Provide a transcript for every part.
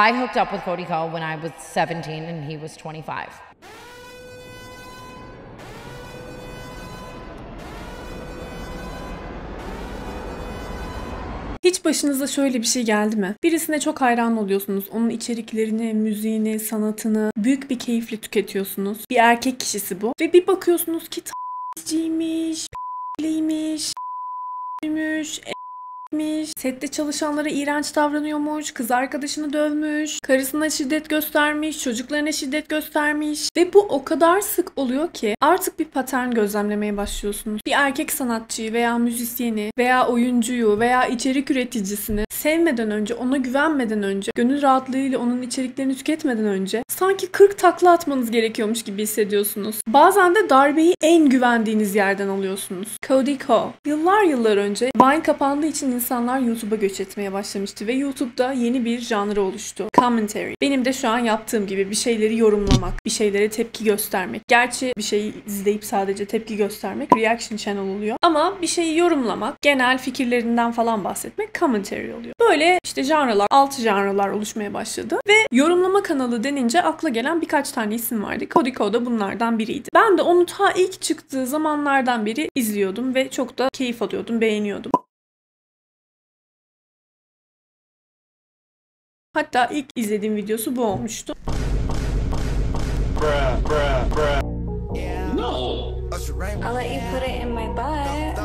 I hooked up with Cody Ko when I was 17 and he was 25. Hiç başınıza şöyle bir şey geldi mi? Birisine çok hayran oluyorsunuz. Onun içeriklerini, müziğini, sanatını büyük bir keyifle tüketiyorsunuz. Bir erkek kişisi bu. Ve bir bakıyorsunuz ki t***ciymiş, p***liymiş, ***'ymiş, etmiş, sette çalışanlara iğrenç davranıyormuş, kız arkadaşını dövmüş, karısına şiddet göstermiş, çocuklarına şiddet göstermiş ve bu o kadar sık oluyor ki artık bir patern gözlemlemeye başlıyorsunuz. Bir erkek sanatçıyı veya müzisyeni veya oyuncuyu veya içerik üreticisini sevmeden önce, ona güvenmeden önce, gönül rahatlığıyla onun içeriklerini tüketmeden önce sanki 40 takla atmanız gerekiyormuş gibi hissediyorsunuz. Bazen de darbeyi en güvendiğiniz yerden alıyorsunuz. Cody Ko. Yıllar yıllar önce Vine kapandığı için insanlar YouTube'a göç etmeye başlamıştı ve YouTube'da yeni bir janrı oluştu. Commentary. Benim de şu an yaptığım gibi bir şeyleri yorumlamak, bir şeylere tepki göstermek. Gerçi bir şeyi izleyip sadece tepki göstermek reaction channel oluyor. Ama bir şeyi yorumlamak, genel fikirlerinden falan bahsetmek commentary oluyor. Böyle işte janralar, alt janralar oluşmaya başladı ve yorumlama kanalı denince akla gelen birkaç tane isim vardı. Cody Ko da bunlardan biriydi. Ben de onu ta ilk çıktığı zamanlardan beri izliyordum ve çok da keyif alıyordum, beğeniyordum. Hatta ilk izlediğim videosu bu olmuştu. I'll let you put it in my butt.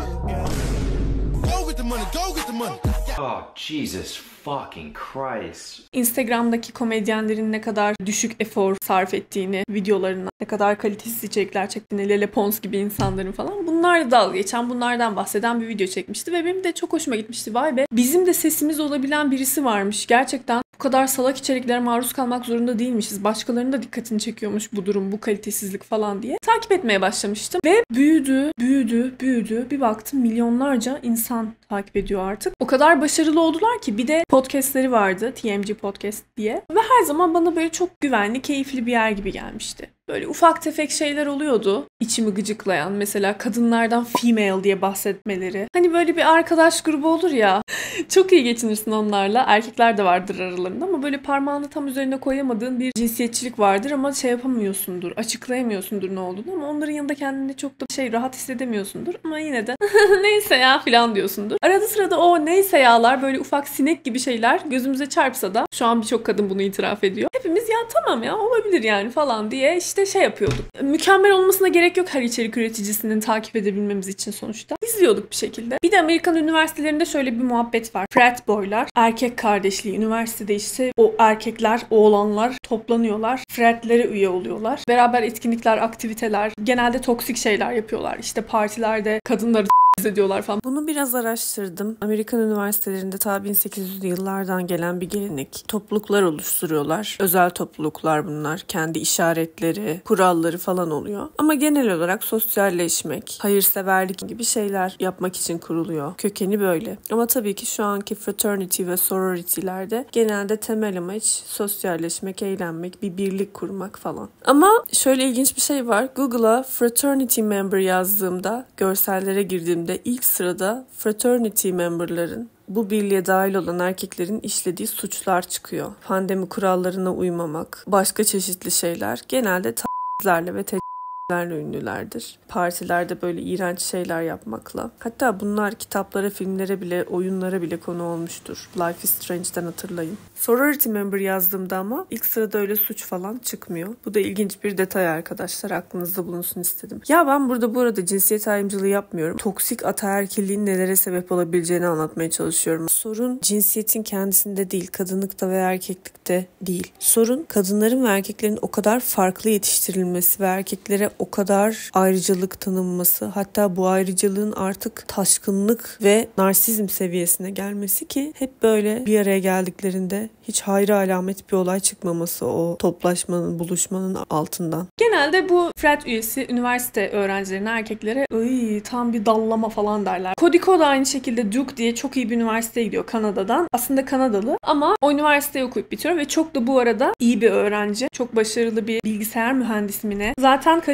Go get the money, go get the money. Oh, Jesus fucking Christ. Instagram'daki komedyenlerin ne kadar düşük efor sarf ettiğini, videolarına ne kadar kalitesiz içerikler çektiğini, Lele Pons gibi insanların falan bunlar dalga geçen, bunlardan bahseden bir video çekmişti ve benim de çok hoşuma gitmişti. Vay be bizim de sesimiz olabilen birisi varmış. Gerçekten bu kadar salak içeriklere maruz kalmak zorunda değilmişiz. Başkalarının da dikkatini çekiyormuş bu durum, bu kalitesizlik falan diye. Takip etmeye başlamıştım ve büyüdü, büyüdü, büyüdü. Bir baktım milyonlarca insan takip ediyor artık. O kadar başarılı oldular ki bir de podcastleri vardı. TMG Podcast diye. Ve her zaman bana böyle çok güvenli, keyifli bir yer gibi gelmişti. Böyle ufak tefek şeyler oluyordu. içimi gıcıklayan mesela kadınlardan female diye bahsetmeleri. Hani böyle bir arkadaş grubu olur ya. çok iyi geçinirsin onlarla. Erkekler de vardır aralarında ama böyle parmağını tam üzerine koyamadığın bir cinsiyetçilik vardır ama şey yapamıyorsundur. Açıklayamıyorsundur ne olduğunu ama onların yanında kendini çok da şey rahat hissedemiyorsundur ama yine de neyse ya falan diyorsundur. Arada sırada o neyse yalar böyle ufak sinek gibi şeyler gözümüze çarpsa da şu an birçok kadın bunu itiraf ediyor. Hepimiz ya tamam ya olabilir yani falan diye işte şey yapıyorduk. Mükemmel olmasına gerek yok her içerik üreticisinin takip edebilmemiz için sonuçta. İzliyorduk bir şekilde. Bir de Amerikan üniversitelerinde şöyle bir muhabbet var. Frat boylar, erkek kardeşliği. Üniversitede işte o erkekler, oğlanlar toplanıyorlar. Fratlere üye oluyorlar. Beraber etkinlikler, aktiviteler, genelde toksik şeyler yapıyorlar. İşte partilerde kadınları ediyorlar falan. Bunu biraz araştırdım. Amerikan üniversitelerinde ta 1800'lü yıllardan gelen bir gelenek. Topluluklar oluşturuyorlar. Özel topluluklar bunlar. Kendi işaretleri, kuralları falan oluyor. Ama genel olarak sosyalleşmek, hayırseverlik gibi şeyler yapmak için kuruluyor. Kökeni böyle. Ama tabii ki şu anki fraternity ve sorority'lerde genelde temel amaç sosyalleşmek, eğlenmek, bir birlik kurmak falan. Ama şöyle ilginç bir şey var. Google'a fraternity member yazdığımda, görsellere girdiğimde ilk sırada fraternity memberların bu birliğe dahil olan erkeklerin işlediği suçlar çıkıyor. Pandemi kurallarına uymamak, başka çeşitli şeyler genelde tazlarla ve te lerle ünlülerdir. Partilerde böyle iğrenç şeyler yapmakla. Hatta bunlar kitaplara, filmlere bile, oyunlara bile konu olmuştur. Life is Strange'den hatırlayın. Sorority member yazdığımda ama ilk sırada öyle suç falan çıkmıyor. Bu da ilginç bir detay arkadaşlar. Aklınızda bulunsun istedim. Ya ben burada bu arada cinsiyet ayrımcılığı yapmıyorum. Toksik ataerkilliğin nelere sebep olabileceğini anlatmaya çalışıyorum. Sorun cinsiyetin kendisinde değil, kadınlıkta ve erkeklikte değil. Sorun kadınların ve erkeklerin o kadar farklı yetiştirilmesi ve erkeklere o kadar ayrıcalık tanınması hatta bu ayrıcalığın artık taşkınlık ve narsizm seviyesine gelmesi ki hep böyle bir araya geldiklerinde hiç hayra alamet bir olay çıkmaması o toplaşmanın, buluşmanın altından. Genel Genelde bu Fred üyesi üniversite öğrencilerine, erkeklere Iy, tam bir dallama falan derler. Kodiko da aynı şekilde Duke diye çok iyi bir üniversiteye gidiyor Kanada'dan. Aslında Kanadalı ama o üniversiteyi okuyup bitiriyor ve çok da bu arada iyi bir öğrenci. Çok başarılı bir bilgisayar mühendisi mi ne.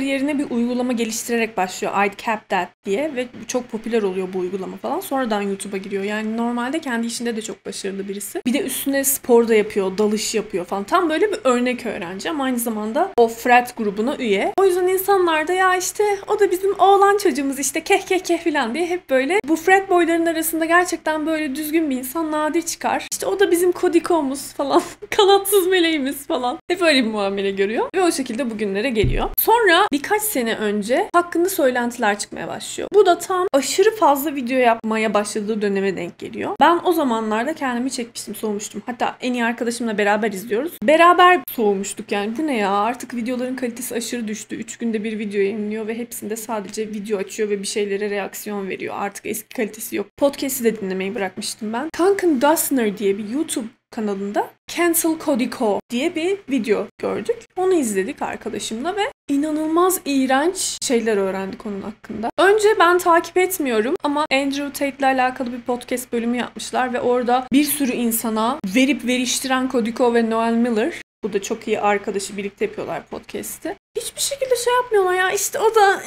Kariyerine bir uygulama geliştirerek başlıyor. I'd Cap That diye ve çok popüler oluyor bu uygulama falan. Sonradan YouTube'a giriyor. Yani normalde kendi işinde de çok başarılı birisi. Bir de üstüne spor da yapıyor, dalış yapıyor falan. Tam böyle bir örnek öğrenci ama aynı zamanda o Fred grubuna üye. O yüzden insanlar da ya işte o da bizim oğlan çocuğumuz işte keh keh keh falan diye hep böyle bu Fred boyların arasında gerçekten böyle düzgün bir insan nadir çıkar. İşte o da bizim Kodiko'muz falan. Kanatsız meleğimiz falan. Hep öyle bir muamele görüyor. Ve o şekilde bugünlere geliyor. Sonra birkaç sene önce hakkında söylentiler çıkmaya başlıyor. Bu da tam aşırı fazla video yapmaya başladığı döneme denk geliyor. Ben o zamanlarda kendimi çekmiştim, soğumuştum. Hatta en iyi arkadaşımla beraber izliyoruz. Beraber soğumuştuk yani. Bu ne ya? Artık videoların kalitesi aşırı düştü. 3 günde bir video yayınlıyor ve hepsinde sadece video açıyor ve bir şeylere reaksiyon veriyor. Artık eski kalitesi yok. Podcast'i de dinlemeyi bırakmıştım ben. Duncan Dussner diye bir YouTube kanalında Cancel Codico diye bir video gördük. Onu izledik arkadaşımla ve inanılmaz iğrenç şeyler öğrendik onun hakkında. Önce ben takip etmiyorum ama Andrew Tate ile alakalı bir podcast bölümü yapmışlar ve orada bir sürü insana verip veriştiren Codico ve Noel Miller bu da çok iyi arkadaşı birlikte yapıyorlar podcast'i. Hiçbir şekilde şey yapmıyorlar ya işte o da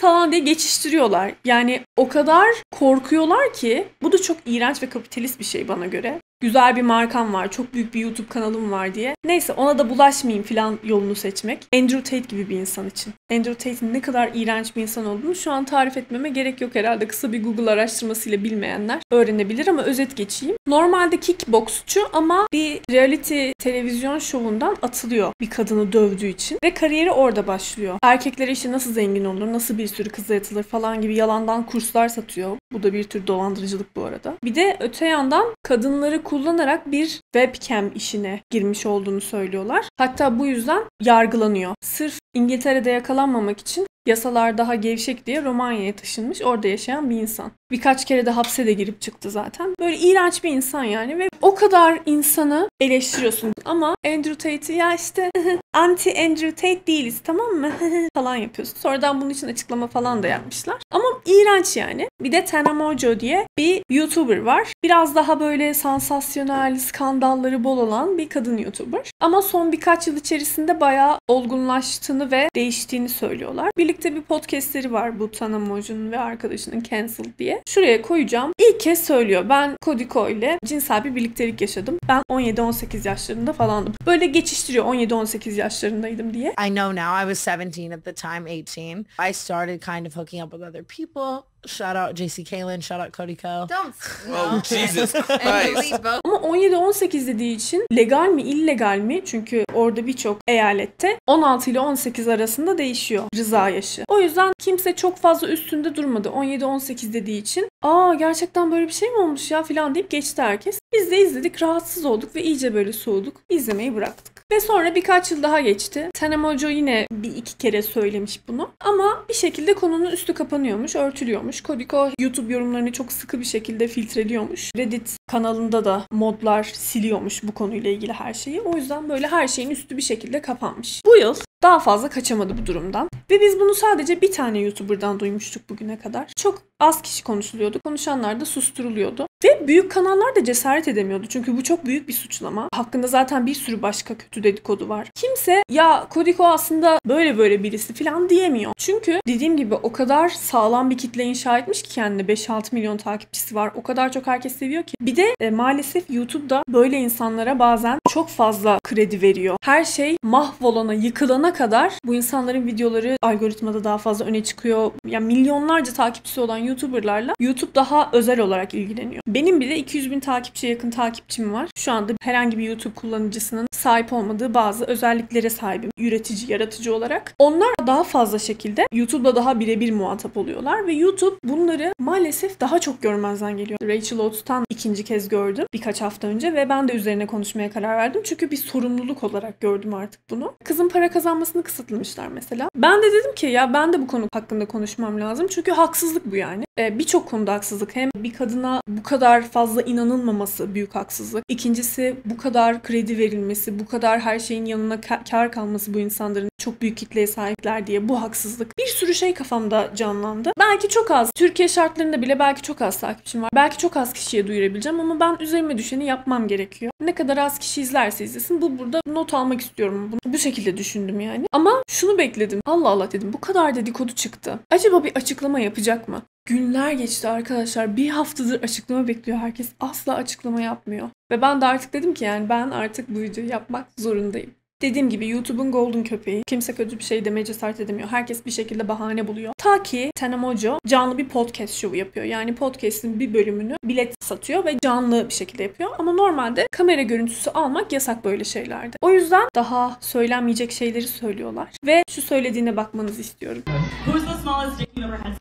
falan diye geçiştiriyorlar. Yani o kadar korkuyorlar ki bu da çok iğrenç ve kapitalist bir şey bana göre güzel bir markam var, çok büyük bir YouTube kanalım var diye. Neyse ona da bulaşmayayım falan yolunu seçmek. Andrew Tate gibi bir insan için. Andrew Tate'in ne kadar iğrenç bir insan olduğunu şu an tarif etmeme gerek yok herhalde. Kısa bir Google araştırmasıyla bilmeyenler öğrenebilir ama özet geçeyim. Normalde kickboksçu ama bir reality televizyon şovundan atılıyor bir kadını dövdüğü için ve kariyeri orada başlıyor. Erkeklere işte nasıl zengin olur, nasıl bir sürü kıza yatılır falan gibi yalandan kurslar satıyor. Bu da bir tür dolandırıcılık bu arada. Bir de öte yandan kadınları kullanarak bir webcam işine girmiş olduğunu söylüyorlar. Hatta bu yüzden yargılanıyor. Sırf İngiltere'de yakalanmamak için yasalar daha gevşek diye Romanya'ya taşınmış. Orada yaşayan bir insan. Birkaç kere de hapse de girip çıktı zaten. Böyle iğrenç bir insan yani ve o kadar insanı eleştiriyorsun. Ama Andrew Tate'i ya işte anti Andrew Tate değiliz tamam mı falan yapıyorsun. Sonradan bunun için açıklama falan da yapmışlar. Ama iğrenç yani. Bir de Tana Mojo diye bir YouTuber var. Biraz daha böyle sansasyonel, skandalları bol olan bir kadın YouTuber. Ama son birkaç yıl içerisinde bayağı olgunlaştığını ve değiştiğini söylüyorlar. Birlikte bir podcastleri var bu Tana Mojo'nun ve arkadaşının Cancel diye. Şuraya koyacağım. İlk kez söylüyor. Ben Kodiko ile cinsel bir birliktelik yaşadım. Ben 17-18 yaşlarında falandım. Böyle geçiştiriyor 17-18 yaşlarındaydım diye. I know now I was 17 at the time, 18. I started kind of hooking up with other people. Shout out JC Kalen, shout out Cody Ko. Don't. Oh, Jesus Christ. Ama 17-18 dediği için legal mi illegal mi? Çünkü orada birçok eyalette 16 ile 18 arasında değişiyor rıza yaşı. O yüzden kimse çok fazla üstünde durmadı. 17-18 dediği için aa gerçekten böyle bir şey mi olmuş ya falan deyip geçti herkes. Biz de izledik rahatsız olduk ve iyice böyle soğuduk. İzlemeyi bıraktık. Ve sonra birkaç yıl daha geçti. Tanemojo yine bir iki kere söylemiş bunu. Ama bir şekilde konunun üstü kapanıyormuş, örtülüyormuş. Kodiko YouTube yorumlarını çok sıkı bir şekilde filtreliyormuş. Reddit kanalında da modlar siliyormuş bu konuyla ilgili her şeyi. O yüzden böyle her şeyin üstü bir şekilde kapanmış. Bu yıl daha fazla kaçamadı bu durumdan. Ve biz bunu sadece bir tane YouTuber'dan duymuştuk bugüne kadar. Çok az kişi konuşuluyordu. Konuşanlar da susturuluyordu. Ve büyük kanallar da cesaret edemiyordu. Çünkü bu çok büyük bir suçlama. Hakkında zaten bir sürü başka kötü dedikodu var. Kimse ya Kodiko aslında böyle böyle birisi falan diyemiyor. Çünkü dediğim gibi o kadar sağlam bir kitle inşa etmiş ki kendine 5-6 milyon takipçisi var. O kadar çok herkes seviyor ki. Bir de e, maalesef YouTube'da böyle insanlara bazen çok fazla kredi veriyor. Her şey mahvolana, yıkılana kadar bu insanların videoları algoritmada daha fazla öne çıkıyor. Yani milyonlarca takipçisi olan YouTuber'larla YouTube daha özel olarak ilgileniyor. Benim bile 200 bin takipçiye yakın takipçim var. Şu anda herhangi bir YouTube kullanıcısının sahip olmadığı bazı özelliklere sahibim. Üretici, yaratıcı olarak. Onlar daha fazla şekilde YouTube'da daha birebir muhatap oluyorlar ve YouTube bunları maalesef daha çok görmezden geliyor. Rachel Oates'tan ikinci kez gördüm birkaç hafta önce ve ben de üzerine konuşmaya karar verdim. Çünkü bir sorumluluk olarak gördüm artık bunu. Kızın para kazanmasını kısıtlamışlar mesela. Ben de dedim ki ya ben de bu konu hakkında konuşmam lazım. Çünkü haksızlık bu yani. Ee, Birçok konuda haksızlık. Hem bir kadına bu kadar fazla inanılmaması büyük haksızlık. İkincisi bu kadar kredi verilmesi, bu kadar her şeyin yanına ka- kar kalması bu insanların çok büyük kitleye sahipler diye bu haksızlık. Bir sürü şey kafamda canlandı. Belki çok az. Türkiye şartlarında bile belki çok az takipçim var. Belki çok az kişiye duyurabileceğim ama ben üzerime düşeni yapmam gerekiyor. Ne kadar az kişi izlerse izlesin bu burada not almak istiyorum. Bunu bu şekilde düşündüm yani. Ama şunu bekledim. Allah Allah dedim. Bu kadar dedikodu çıktı. Acaba bir açıklama yapacak mı? Günler geçti arkadaşlar. Bir haftadır açıklama bekliyor herkes. Asla açıklama yapmıyor. Ve ben de artık dedim ki yani ben artık bu videoyu yapmak zorundayım. Dediğim gibi YouTube'un golden köpeği. Kimse kötü bir şey demeye cesaret edemiyor. Herkes bir şekilde bahane buluyor. Ta ki Tanemojo canlı bir podcast şovu yapıyor. Yani podcast'in bir bölümünü bilet satıyor ve canlı bir şekilde yapıyor. Ama normalde kamera görüntüsü almak yasak böyle şeylerde. O yüzden daha söylenmeyecek şeyleri söylüyorlar. Ve şu söylediğine bakmanızı istiyorum. Who's the smallest dick you've ever had?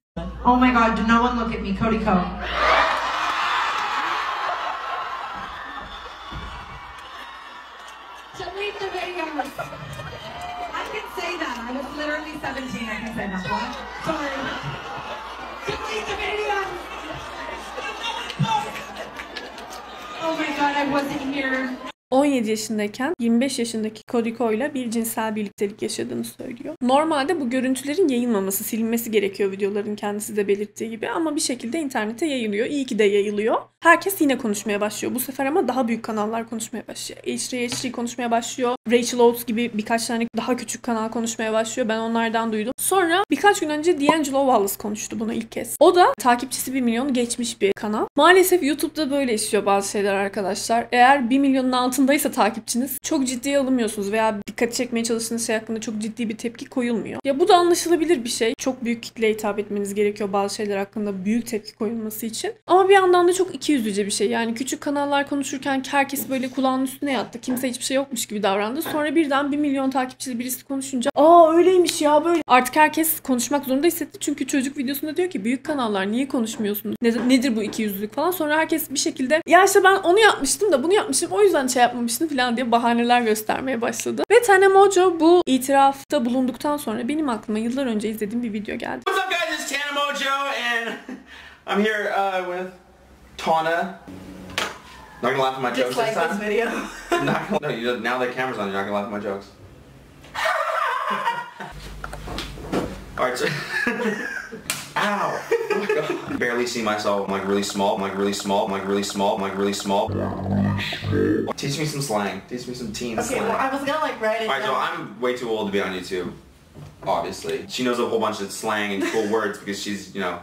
Oh my god, do no one look at me, Cody Co. Delete the videos. 2017, I can say my what? Sorry. Complete the video! Oh my god, I wasn't here. 17 yaşındayken 25 yaşındaki Kodiko ile bir cinsel birliktelik yaşadığını söylüyor. Normalde bu görüntülerin yayılmaması, silinmesi gerekiyor videoların kendisi de belirttiği gibi ama bir şekilde internete yayılıyor. İyi ki de yayılıyor. Herkes yine konuşmaya başlıyor. Bu sefer ama daha büyük kanallar konuşmaya başlıyor. H3H3 konuşmaya başlıyor. Rachel Oates gibi birkaç tane daha küçük kanal konuşmaya başlıyor. Ben onlardan duydum. Sonra birkaç gün önce D'Angelo Wallace konuştu bunu ilk kez. O da takipçisi 1 milyonu geçmiş bir kanal. Maalesef YouTube'da böyle işliyor bazı şeyler arkadaşlar. Eğer 1 milyonun altındaysa takipçiniz çok ciddiye alınmıyorsunuz veya dikkat çekmeye çalıştığınız şey hakkında çok ciddi bir tepki koyulmuyor. Ya bu da anlaşılabilir bir şey. Çok büyük kitleye hitap etmeniz gerekiyor bazı şeyler hakkında büyük tepki koyulması için. Ama bir yandan da çok ikiyüzlüce bir şey. Yani küçük kanallar konuşurken herkes böyle kulağının üstüne yattı. Kimse hiçbir şey yokmuş gibi davrandı. Sonra birden 1 milyon takipçili birisi konuşunca aa öyleymiş ya böyle. Artık herkes konuşmak zorunda hissetti. Çünkü çocuk videosunda diyor ki büyük kanallar niye konuşmuyorsunuz? Ne- nedir bu ikiyüzlülük falan. Sonra herkes bir şekilde ya işte ben onu yapmıştım da bunu yapmışım o yüzden şey yapmamıştım falan diye bahaneler göstermeye başladı. Ve Tanemojo bu itirafta bulunduktan sonra benim aklıma yıllar önce izlediğim bir video geldi. What's up, guys? It's Tana Mojo, and I'm here uh, with Tana. Not gonna laugh at my jokes Dislike this time. this video. not gonna, no, you, now the camera's on, you're not gonna laugh at my jokes. Alright, so. Ow! Oh my god. I barely see myself. I'm like really small. I'm like really small. I'm like really small. I'm like really small. Teach me some slang. Teach me some teen Okay, slang. well, I was gonna like write it Alright, so down. I'm way too old to be on YouTube. Obviously. She knows a whole bunch of slang and cool words because she's, you know,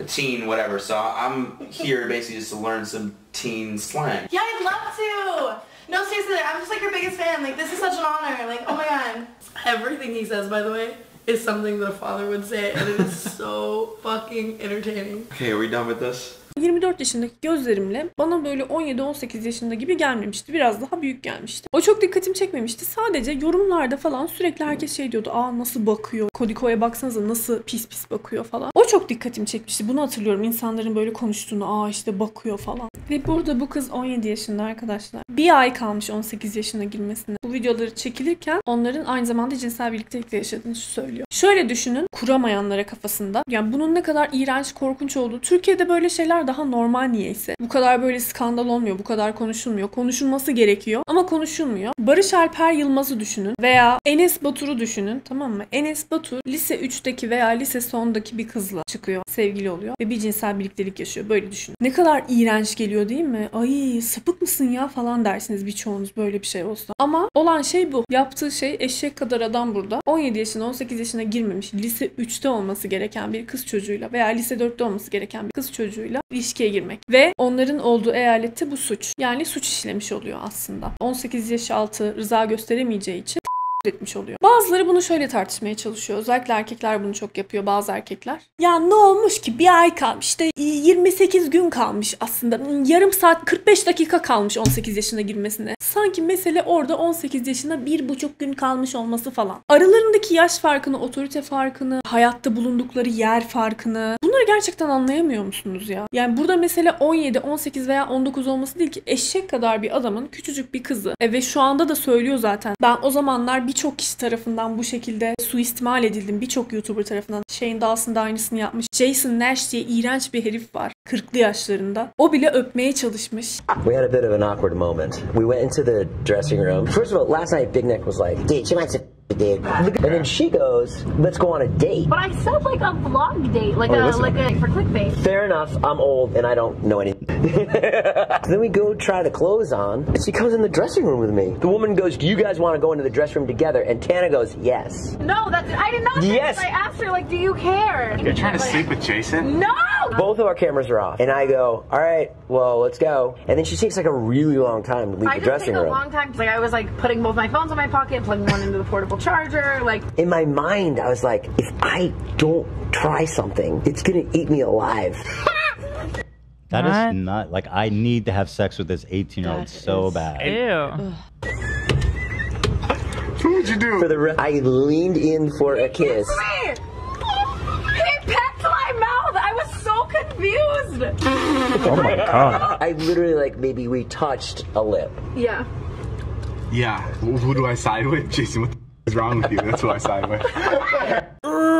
a teen, whatever. So I'm here basically just to learn some teen slang. Yeah, I'd love to. No, seriously, I'm just like your biggest fan. Like, this is such an honor. Like, oh my god. Everything he says, by the way, is something that a father would say, and it is so fucking entertaining. Okay, are we done with this? 24 yaşındaki gözlerimle bana böyle 17-18 yaşında gibi gelmemişti. Biraz daha büyük gelmişti. O çok dikkatimi çekmemişti. Sadece yorumlarda falan sürekli herkes şey diyordu. Aa nasıl bakıyor? Kodiko'ya baksanıza nasıl pis pis bakıyor falan. O çok dikkatimi çekmişti. Bunu hatırlıyorum. İnsanların böyle konuştuğunu. Aa işte bakıyor falan. Ve burada bu kız 17 yaşında arkadaşlar. Bir ay kalmış 18 yaşına girmesine. Bu videoları çekilirken onların aynı zamanda cinsel birliktelikle yaşadığını söylüyor. Şöyle düşünün kuramayanlara kafasında. Yani bunun ne kadar iğrenç, korkunç olduğu. Türkiye'de böyle şeyler daha normal niyeyse. Bu kadar böyle skandal olmuyor, bu kadar konuşulmuyor. Konuşulması gerekiyor ama konuşulmuyor. Barış Alper Yılmaz'ı düşünün veya Enes Batur'u düşünün tamam mı? Enes Batur lise 3'teki veya lise sondaki bir kızla çıkıyor, sevgili oluyor ve bir cinsel birliktelik yaşıyor. Böyle düşünün. Ne kadar iğrenç geliyor değil mi? Ay sapık mısın ya falan dersiniz birçoğunuz böyle bir şey olsa. Ama olan şey bu. Yaptığı şey eşek kadar adam burada. 17 yaşına 18 yaşına girmemiş. Lise 3'te olması gereken bir kız çocuğuyla veya lise 4'te olması gereken bir kız çocuğuyla ilişkiye girmek. Ve onların olduğu eyalette bu suç. Yani suç işlemiş oluyor aslında. 18 yaş altı rıza gösteremeyeceği için etmiş oluyor. Bazıları bunu şöyle tartışmaya çalışıyor. Özellikle erkekler bunu çok yapıyor bazı erkekler. Ya ne olmuş ki bir ay kalmış işte 28 gün kalmış aslında yarım saat 45 dakika kalmış 18 yaşına girmesine. Sanki mesele orada 18 yaşına bir buçuk gün kalmış olması falan. Aralarındaki yaş farkını, otorite farkını, hayatta bulundukları yer farkını bunları gerçekten anlayamıyor musunuz ya? Yani burada mesele 17, 18 veya 19 olması değil ki eşek kadar bir adamın küçücük bir kızı. E ve şu anda da söylüyor zaten. Ben o zamanlar birçok kişi tarafından bu şekilde suistimal edildim. Birçok YouTuber tarafından. Shane Dawson da aynısını yapmış. Jason Nash diye iğrenç bir herif var. 40'lı yaşlarında. O bile öpmeye çalışmış. We had a bit of an awkward moment. We went into the dressing room. First of all, last night Big Nick was like, dude, she to did. And then she goes, let's go on a date. But I said like a vlog date, like Oh, a listen. like a for clickbait. Fair enough, I'm old and I don't know anything. then we go try the clothes on, and she comes in the dressing room with me. The woman goes, Do you guys want to go into the dressing room together? And Tana goes, Yes. No, that's I did not. say Yes. I asked her like, do you care? You're trying to Like, sleep with Jason? No. Both of our cameras are off. And I go, All right, well, let's go. And then she takes like a really long time to leave I the just dressing take a room. long time. Like I was like putting both my phones in my pocket, plugging one into the portable charger. Like In my mind, I was like, If I don't try something, it's gonna eat me alive. That is What? not like I need to have sex with this 18 year old so bad. Ew. What would you do? For the re- I leaned in for a kiss. Confused. Oh my god. I literally like maybe we touched a lip. Yeah. Yeah. Who who do I side with? Jason, what the is wrong with you? That's who I side with.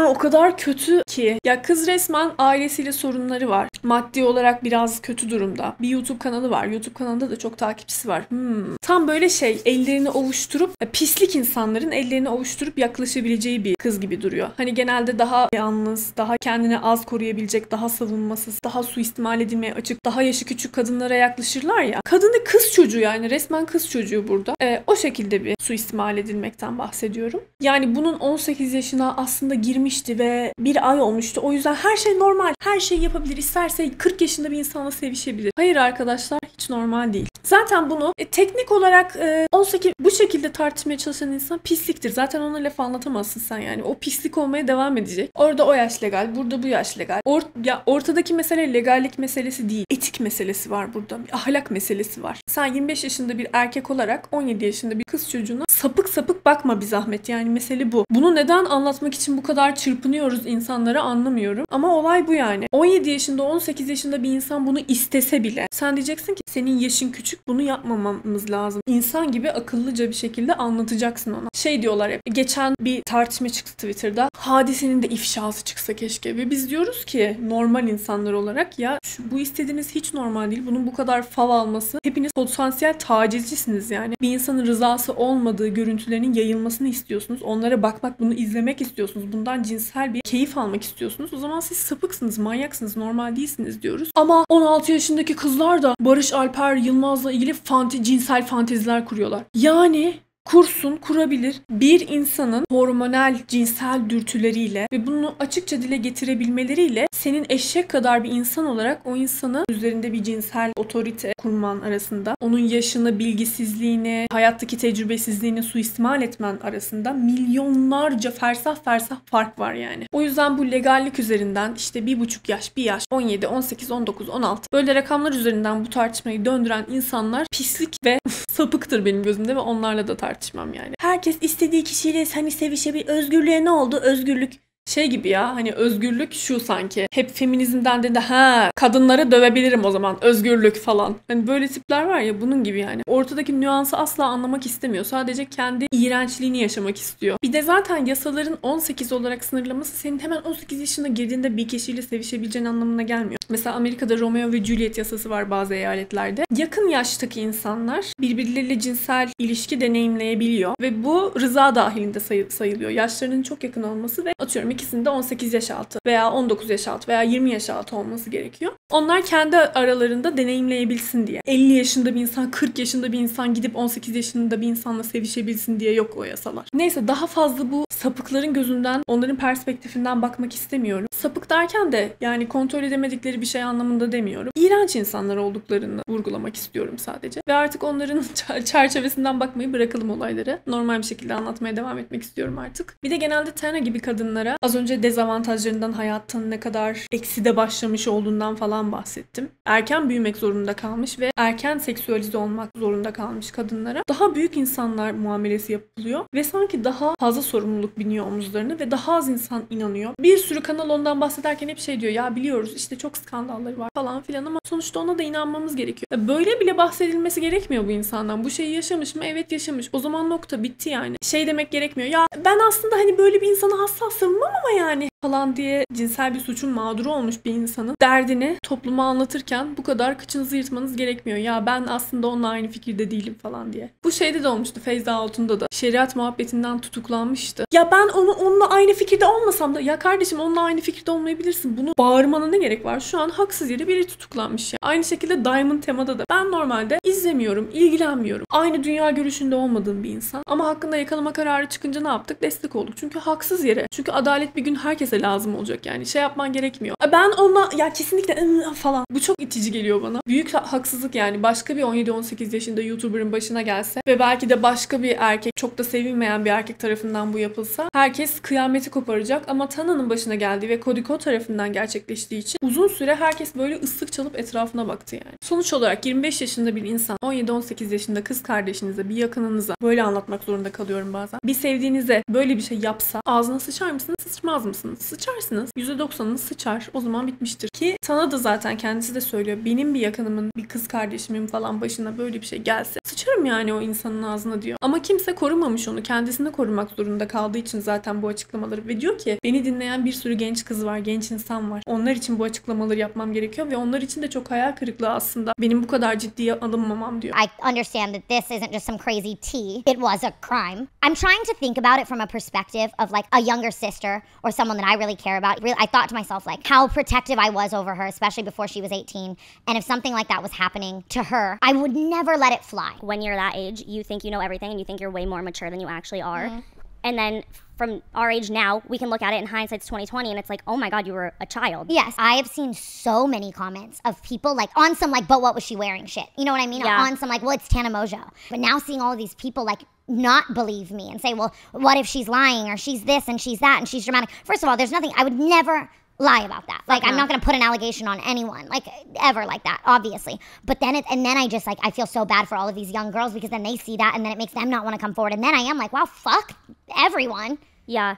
O kadar kötü ki. Ya kız resmen ailesiyle sorunları var. Maddi olarak biraz kötü durumda. Bir YouTube kanalı var. YouTube kanalında da çok takipçisi var. Hmm. Tam böyle şey ellerini ovuşturup ya pislik insanların ellerini ovuşturup yaklaşabileceği bir kız gibi duruyor. Hani genelde daha yalnız, daha kendini az koruyabilecek, daha savunmasız, daha suistimal edilmeye açık, daha yaşı küçük kadınlara yaklaşırlar ya. Kadını kız çocuğu yani resmen kız çocuğu burada. Ee, o şekilde bir suistimal edilmekten bahsediyorum. Yani bunun 18 yaşına aslında girmişti ve bir ay olmuştu. O yüzden her şey normal. Her şeyi yapabilir. İsterse 40 yaşında bir insanla sevişebilir. Hayır arkadaşlar hiç normal değil. Zaten bunu e, teknik olarak e, 18 bu şekilde tartışmaya çalışan insan pisliktir. Zaten ona laf anlatamazsın sen yani. O pislik olmaya devam edecek. Orada o yaş legal, burada bu yaş legal. Or- ya ortadaki mesele legallik meselesi değil. Etik meselesi var burada. Bir ahlak meselesi var. Sen 25 yaşında bir erkek olarak 17 yaşında bir kız çocuğuna sapık sapık bakma bir zahmet. Yani mesele bu. Bunu neden anlatmak için bu kadar çırpınıyoruz insanlara anlamıyorum. Ama olay bu yani. 17 yaşında 18 yaşında bir insan bunu istese bile sen diyeceksin ki senin yaşın küçük bunu yapmamamız lazım. İnsan gibi akıllıca bir şekilde anlatacaksın ona. Şey diyorlar hep geçen bir tartışma çıktı Twitter'da. Hadisenin de ifşası çıksa keşke. Ve biz diyoruz ki normal insanlar olarak ya şu, bu istediğiniz hiç normal değil. Bunun bu kadar fav alması. Hepiniz potansiyel tacizcisiniz yani. Bir insanın rızası olmadığı görüntülerinin yayılmasını istiyorsunuz. Onlara bakmak, bunu izlemek istiyorsunuz. Bundan cinsel bir keyif almak istiyorsunuz. O zaman siz sapıksınız, manyaksınız, normal değilsiniz diyoruz. Ama 16 yaşındaki kızlar da Barış Alper Yılmaz'la ilgili fanti, cinsel fanteziler kuruyorlar. Yani kursun, kurabilir. Bir insanın hormonal cinsel dürtüleriyle ve bunu açıkça dile getirebilmeleriyle senin eşek kadar bir insan olarak o insanı üzerinde bir cinsel otorite kurman arasında, onun yaşını, bilgisizliğini, hayattaki tecrübesizliğini suistimal etmen arasında milyonlarca fersah fersah fark var yani. O yüzden bu legallik üzerinden işte bir buçuk yaş, bir yaş, 17, 18, 19, 16 böyle rakamlar üzerinden bu tartışmayı döndüren insanlar pislik ve sapıktır benim gözümde ve onlarla da tartışmam yani. Herkes istediği kişiyle hani sevişebilir. Özgürlüğe ne oldu? Özgürlük şey gibi ya hani özgürlük şu sanki. Hep feminizmden de ha kadınları dövebilirim o zaman özgürlük falan. Hani böyle tipler var ya bunun gibi yani. Ortadaki nüansı asla anlamak istemiyor. Sadece kendi iğrençliğini yaşamak istiyor. Bir de zaten yasaların 18 olarak sınırlaması senin hemen 18 yaşına girdiğinde bir kişiyle sevişebileceğin anlamına gelmiyor. Mesela Amerika'da Romeo ve Juliet yasası var bazı eyaletlerde. Yakın yaştaki insanlar birbirleriyle cinsel ilişki deneyimleyebiliyor ve bu rıza dahilinde sayı- sayılıyor. Yaşlarının çok yakın olması ve atıyorum ikisinde 18 yaş altı veya 19 yaş altı veya 20 yaş altı olması gerekiyor. Onlar kendi aralarında deneyimleyebilsin diye. 50 yaşında bir insan, 40 yaşında bir insan gidip 18 yaşında bir insanla sevişebilsin diye yok o yasalar. Neyse daha fazla bu sapıkların gözünden, onların perspektifinden bakmak istemiyorum. Sapık derken de yani kontrol edemedikleri bir şey anlamında demiyorum. İğrenç insanlar olduklarını vurgulamak istiyorum sadece. Ve artık onların çer- çerçevesinden bakmayı bırakalım olayları. Normal bir şekilde anlatmaya devam etmek istiyorum artık. Bir de genelde Tena gibi kadınlara az önce dezavantajlarından hayatın ne kadar ekside başlamış olduğundan falan bahsettim. Erken büyümek zorunda kalmış ve erken seksüelize olmak zorunda kalmış kadınlara daha büyük insanlar muamelesi yapılıyor ve sanki daha fazla sorumluluk biniyor omuzlarına ve daha az insan inanıyor. Bir sürü kanal ondan bahsederken hep şey diyor ya biliyoruz işte çok skandalları var falan filan ama sonuçta ona da inanmamız gerekiyor. Böyle bile bahsedilmesi gerekmiyor bu insandan. Bu şeyi yaşamış mı? Evet yaşamış. O zaman nokta bitti yani. Şey demek gerekmiyor. Ya ben aslında hani böyle bir insana hassas savunmam ama yani falan diye cinsel bir suçun mağduru olmuş bir insanın derdini topluma anlatırken bu kadar kıçınızı yırtmanız gerekmiyor. Ya ben aslında onunla aynı fikirde değilim falan diye. Bu şeyde de olmuştu Feyza Altun'da da. Şeriat muhabbetinden tutuklanmıştı. Ya ben onu onunla aynı fikirde olmasam da ya kardeşim onunla aynı fikirde olmayabilirsin. Bunu bağırmana ne gerek var? Şu an haksız yere biri tutuklanmış ya. Aynı şekilde Diamond temada da. Ben normalde izlemiyorum, ilgilenmiyorum. Aynı dünya görüşünde olmadığım bir insan. Ama hakkında yakalama kararı çıkınca ne yaptık? Destek olduk. Çünkü haksız yere. Çünkü adalet bir gün herkese lazım olacak yani. Şey yapman gerekmiyor. Ben onunla ya kesinlikle falan. Bu çok itici geliyor bana. Büyük ha- haksızlık yani. Başka bir 17-18 yaşında YouTuber'ın başına gelse ve belki de başka bir erkek çok da sevilmeyen bir erkek tarafından bu yapılsa herkes kıyameti koparacak ama Tana'nın başına geldiği ve Kodiko tarafından gerçekleştiği için uzun süre herkes böyle ıslık çalıp etrafına baktı yani. Sonuç olarak 25 yaşında bir insan 17-18 yaşında kız kardeşinize bir yakınınıza böyle anlatmak zorunda kalıyorum bazen. Bir sevdiğinize böyle bir şey yapsa ağzına sıçar mısınız sıçmaz mısınız? Sıçarsınız. %90'ınız sıçar. O zaman bitmiştir. Ki Tana da zaten kendisi de söylüyor. Benim bir yakınımın bir kız kardeşimin falan başına böyle bir şey gelse sıçarım yani o insanın ağzına diyor. Ama kimse korumamış onu. Kendisini korumak zorunda kaldığı için zaten bu açıklamaları ve diyor ki beni dinleyen bir sürü genç kız var, genç insan var. Onlar için bu açıklamaları yapmam gerekiyor ve onlar için de çok hayal kırıklığı aslında. Benim bu kadar ciddiye alınmamam diyor. I understand that this isn't just some crazy tea. It was a crime. I'm trying to think about it from a perspective of like a younger sister or someone that I really care about. Really, I thought to myself like how protective I was over her, especially before she was 18. And if something like that was happening to her, I would never let it fly. When you're that age, you think you know everything and you think you're way more mature than you actually are. Mhm. And then from our age now, we can look at it in hindsight's 2020 and it's like, oh my god, you were a child. Yes, I have seen so many comments of people like on some like, but what was she wearing shit? You know what I mean? Yeah. On some like, well, it's Tana Mojo. But now seeing all of these people like not believe me and say, well, what if she's lying or she's this and she's that and she's dramatic? First of all, there's nothing, I would never lie about that. Like, I'm not gonna put an allegation on anyone, like ever like that, obviously. But then it, and then I just like, I feel so bad for all of these young girls because then they see that and then it makes them not wanna come forward. And then I am like, wow, fuck everyone. Yeah.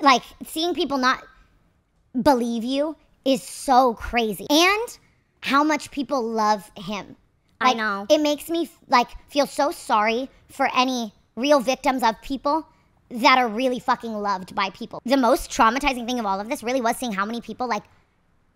Like, seeing people not believe you is so crazy. And how much people love him. I know. It makes me like feel so sorry for any real victims of people that are really fucking loved by people. The most traumatizing thing of all of this really was seeing how many people like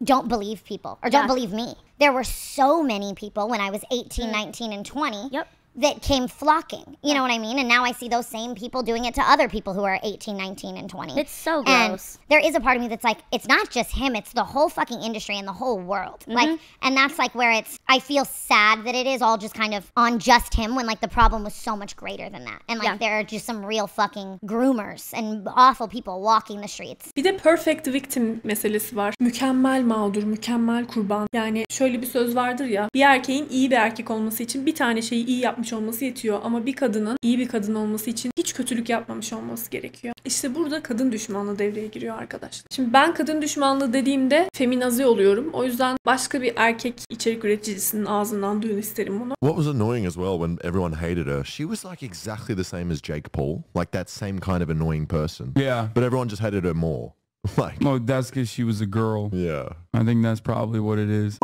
don't believe people or don't Yeah. believe me. There were so many people when I was 18, mm. 19 and 20 Yep. That came flocking. You know what I mean? And now I see those same people doing it to other people who are 18, 19 and 20. It's so And gross. there is a part of me that's like, it's not just him, it's the whole fucking industry and the whole world. Mm-hmm. Like, and that's like where it's, I feel sad that it is all just kind of on just him when like the problem was so much greater than that. And like Yeah. there are just some real fucking groomers and awful people walking the streets. Bir de perfect victim meselesi var. Mükemmel mağdur, mükemmel kurban. Yani şöyle bir söz vardır ya. Bir erkeğin iyi bir erkek olması için bir tane şeyi iyi yapmış olması yetiyor. Ama bir kadının iyi bir kadın olması için hiç kötülük yapmamış olması gerekiyor. İşte burada kadın düşmanlığı devreye giriyor arkadaşlar. Şimdi ben kadın düşmanlığı dediğimde feminazi oluyorum. O yüzden başka bir erkek içerik üreticisinin ağzından duyun isterim bunu. What was annoying as well when everyone hated her, she was like exactly the same as Jake Paul, like that same kind of annoying person. Yeah. But everyone just hated her more. Like, Oh, that's because she was a girl. yeah. I think that's probably what it is.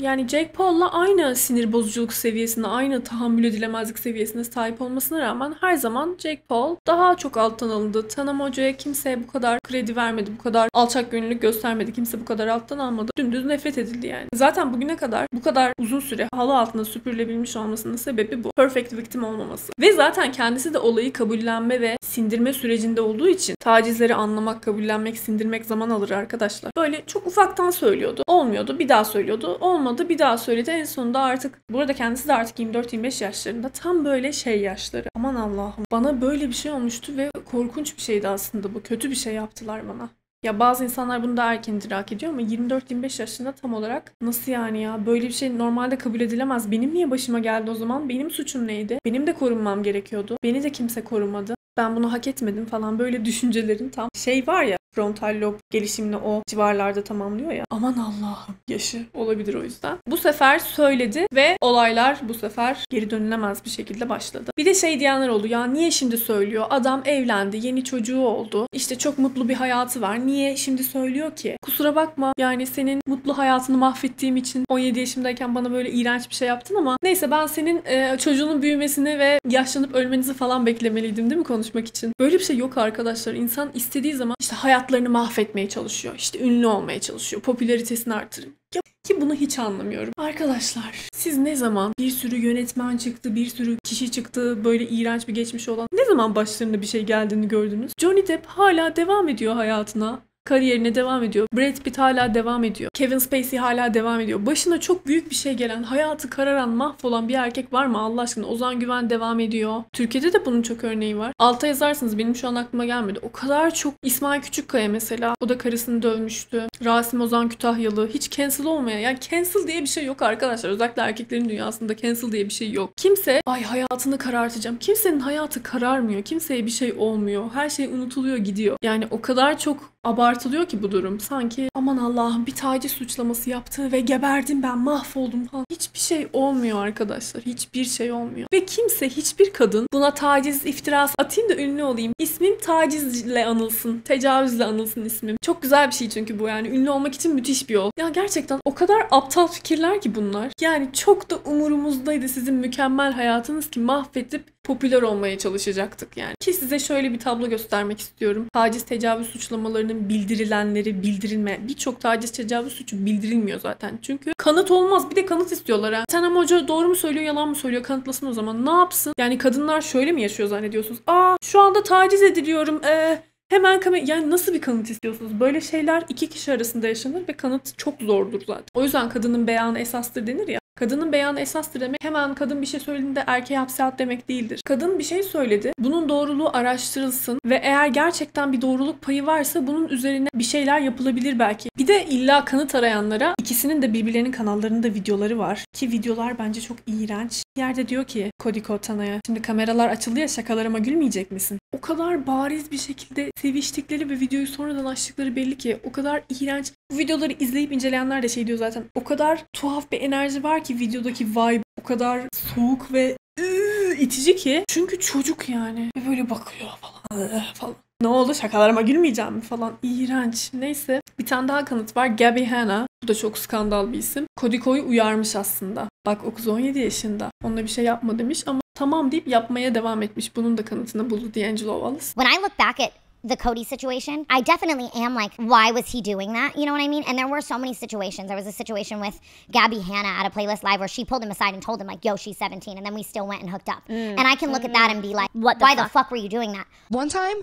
Yani Jake Paul'la aynı sinir bozuculuk seviyesine, aynı tahammül edilemezlik seviyesine sahip olmasına rağmen her zaman Jake Paul daha çok alttan alındı. Tanam Hoca'ya kimseye bu kadar kredi vermedi, bu kadar alçak gönüllülük göstermedi, kimse bu kadar alttan almadı. Dümdüz nefret edildi yani. Zaten bugüne kadar bu kadar uzun süre halı altında süpürülebilmiş olmasının sebebi bu. Perfect victim olmaması. Ve zaten kendisi de olayı kabullenme ve sindirme sürecinde olduğu için tacizleri anlamak, kabullenmek, sindirmek zaman alır arkadaşlar. Böyle çok ufaktan söylüyordu. Olmuyordu. Bir daha söylüyordu. Olmadı. Bir daha söyledi. En sonunda artık burada kendisi de artık 24-25 yaşlarında. Tam böyle şey yaşları. Aman Allah'ım. Bana böyle bir şey olmuştu ve korkunç bir şeydi aslında bu. Kötü bir şey yaptılar bana. Ya bazı insanlar bunu daha erken idrak ediyor ama 24-25 yaşında tam olarak nasıl yani ya böyle bir şey normalde kabul edilemez. Benim niye başıma geldi o zaman? Benim suçum neydi? Benim de korunmam gerekiyordu. Beni de kimse korumadı. Ben bunu hak etmedim falan böyle düşüncelerin tam şey var ya frontal lob gelişimini o civarlarda tamamlıyor ya. Aman Allah'ım yaşı olabilir o yüzden. Bu sefer söyledi ve olaylar bu sefer geri dönülemez bir şekilde başladı. Bir de şey diyenler oldu ya niye şimdi söylüyor? Adam evlendi, yeni çocuğu oldu. İşte çok mutlu bir hayatı var. Niye şimdi söylüyor ki? Kusura bakma yani senin mutlu hayatını mahvettiğim için 17 yaşımdayken bana böyle iğrenç bir şey yaptın ama neyse ben senin e, çocuğunun büyümesini ve yaşlanıp ölmenizi falan beklemeliydim değil mi konuşmak için? Böyle bir şey yok arkadaşlar. İnsan istediği zaman işte hayatlarını mahvetmeye çalışıyor. İşte ünlü olmaya çalışıyor. Popülaritesini artırın. Ya ki bunu hiç anlamıyorum. Arkadaşlar siz ne zaman bir sürü yönetmen çıktı, bir sürü kişi çıktı, böyle iğrenç bir geçmiş olan ne zaman başlarında bir şey geldiğini gördünüz? Johnny Depp hala devam ediyor hayatına kariyerine devam ediyor. Brad Pitt hala devam ediyor. Kevin Spacey hala devam ediyor. Başına çok büyük bir şey gelen, hayatı kararan, mahvolan bir erkek var mı Allah aşkına? Ozan Güven devam ediyor. Türkiye'de de bunun çok örneği var. Alta yazarsınız benim şu an aklıma gelmedi. O kadar çok İsmail Küçükkaya mesela. O da karısını dövmüştü. Rasim Ozan Kütahyalı. Hiç cancel olmaya. Yani cancel diye bir şey yok arkadaşlar. Özellikle erkeklerin dünyasında cancel diye bir şey yok. Kimse ay hayatını karartacağım. Kimsenin hayatı kararmıyor. Kimseye bir şey olmuyor. Her şey unutuluyor gidiyor. Yani o kadar çok abartılıyor ki bu durum. Sanki aman Allah'ım bir taciz suçlaması yaptı ve geberdim ben mahvoldum falan. Hiçbir şey olmuyor arkadaşlar. Hiçbir şey olmuyor. Ve kimse hiçbir kadın buna taciz iftirası atayım da ünlü olayım. İsmim tacizle anılsın. Tecavüzle anılsın ismim. Çok güzel bir şey çünkü bu yani. Ünlü olmak için müthiş bir yol. Ya gerçekten o kadar aptal fikirler ki bunlar. Yani çok da umurumuzdaydı sizin mükemmel hayatınız ki mahvedip popüler olmaya çalışacaktık yani. Ki size şöyle bir tablo göstermek istiyorum. Taciz tecavüz suçlamalarının bildirilenleri, bildirilme. Birçok taciz tecavüz suçu bildirilmiyor zaten. Çünkü kanıt olmaz. Bir de kanıt istiyorlar ha. Sen ama hoca doğru mu söylüyor, yalan mı söylüyor? Kanıtlasın o zaman. Ne yapsın? Yani kadınlar şöyle mi yaşıyor zannediyorsunuz? Aa şu anda taciz ediliyorum. Eee Hemen kamer yani nasıl bir kanıt istiyorsunuz? Böyle şeyler iki kişi arasında yaşanır ve kanıt çok zordur zaten. O yüzden kadının beyanı esastır denir ya. Kadının beyanı esastır demek hemen kadın bir şey söylediğinde erkeğe hapse at demek değildir. Kadın bir şey söyledi. Bunun doğruluğu araştırılsın ve eğer gerçekten bir doğruluk payı varsa bunun üzerine bir şeyler yapılabilir belki. Bir de illa kanıt arayanlara ikisinin de birbirlerinin kanallarında videoları var. Ki videolar bence çok iğrenç. Bir yerde diyor ki Kodiko Tana'ya şimdi kameralar açıldı ya şakalarıma gülmeyecek misin? O kadar bariz bir şekilde seviştikleri ve videoyu sonradan açtıkları belli ki o kadar iğrenç. Bu videoları izleyip inceleyenler de şey diyor zaten. O kadar tuhaf bir enerji var ki videodaki vibe o kadar soğuk ve ıı, itici ki. Çünkü çocuk yani. Böyle bakıyor falan. ıı, falan. Ne oldu şakalarıma gülmeyeceğim mi falan. İğrenç. Neyse. Bir tane daha kanıt var. Gabby Hanna. Bu da çok skandal bir isim. Kodiko'yu uyarmış aslında. Bak o kız 17 yaşında. Onunla bir şey yapma demiş ama tamam deyip yapmaya devam etmiş. Bunun da kanıtını buldu D'Angelo Wallace. When I look back at the Cody situation, I definitely am like, why was he doing that? You know what I mean? And there were so many situations. There was a situation with Gabby Hanna at a playlist live where she pulled him aside and told him, like, yo, she's 17. And then we still went and hooked up. and I can look at that and be like, mm. what why the fuck were you doing that? One time,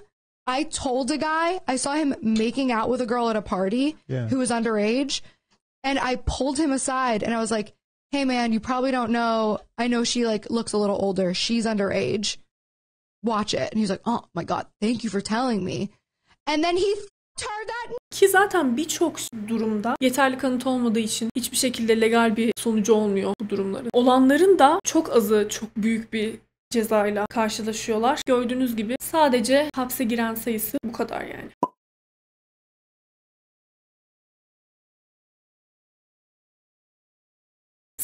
I told a guy, I saw him making out with a girl at a party Yeah. who was underage, and I pulled him aside and I was like, hey man, you probably don't know. I know she like looks a little older. She's underage. Watch it. And he's like, oh my God, thank you for telling me. And then he Ki zaten birçok durumda yeterli kanıt olmadığı için hiçbir şekilde legal bir sonucu olmuyor bu durumların. Olanların da çok azı çok büyük bir cezayla karşılaşıyorlar. Gördüğünüz gibi sadece hapse giren sayısı bu kadar yani.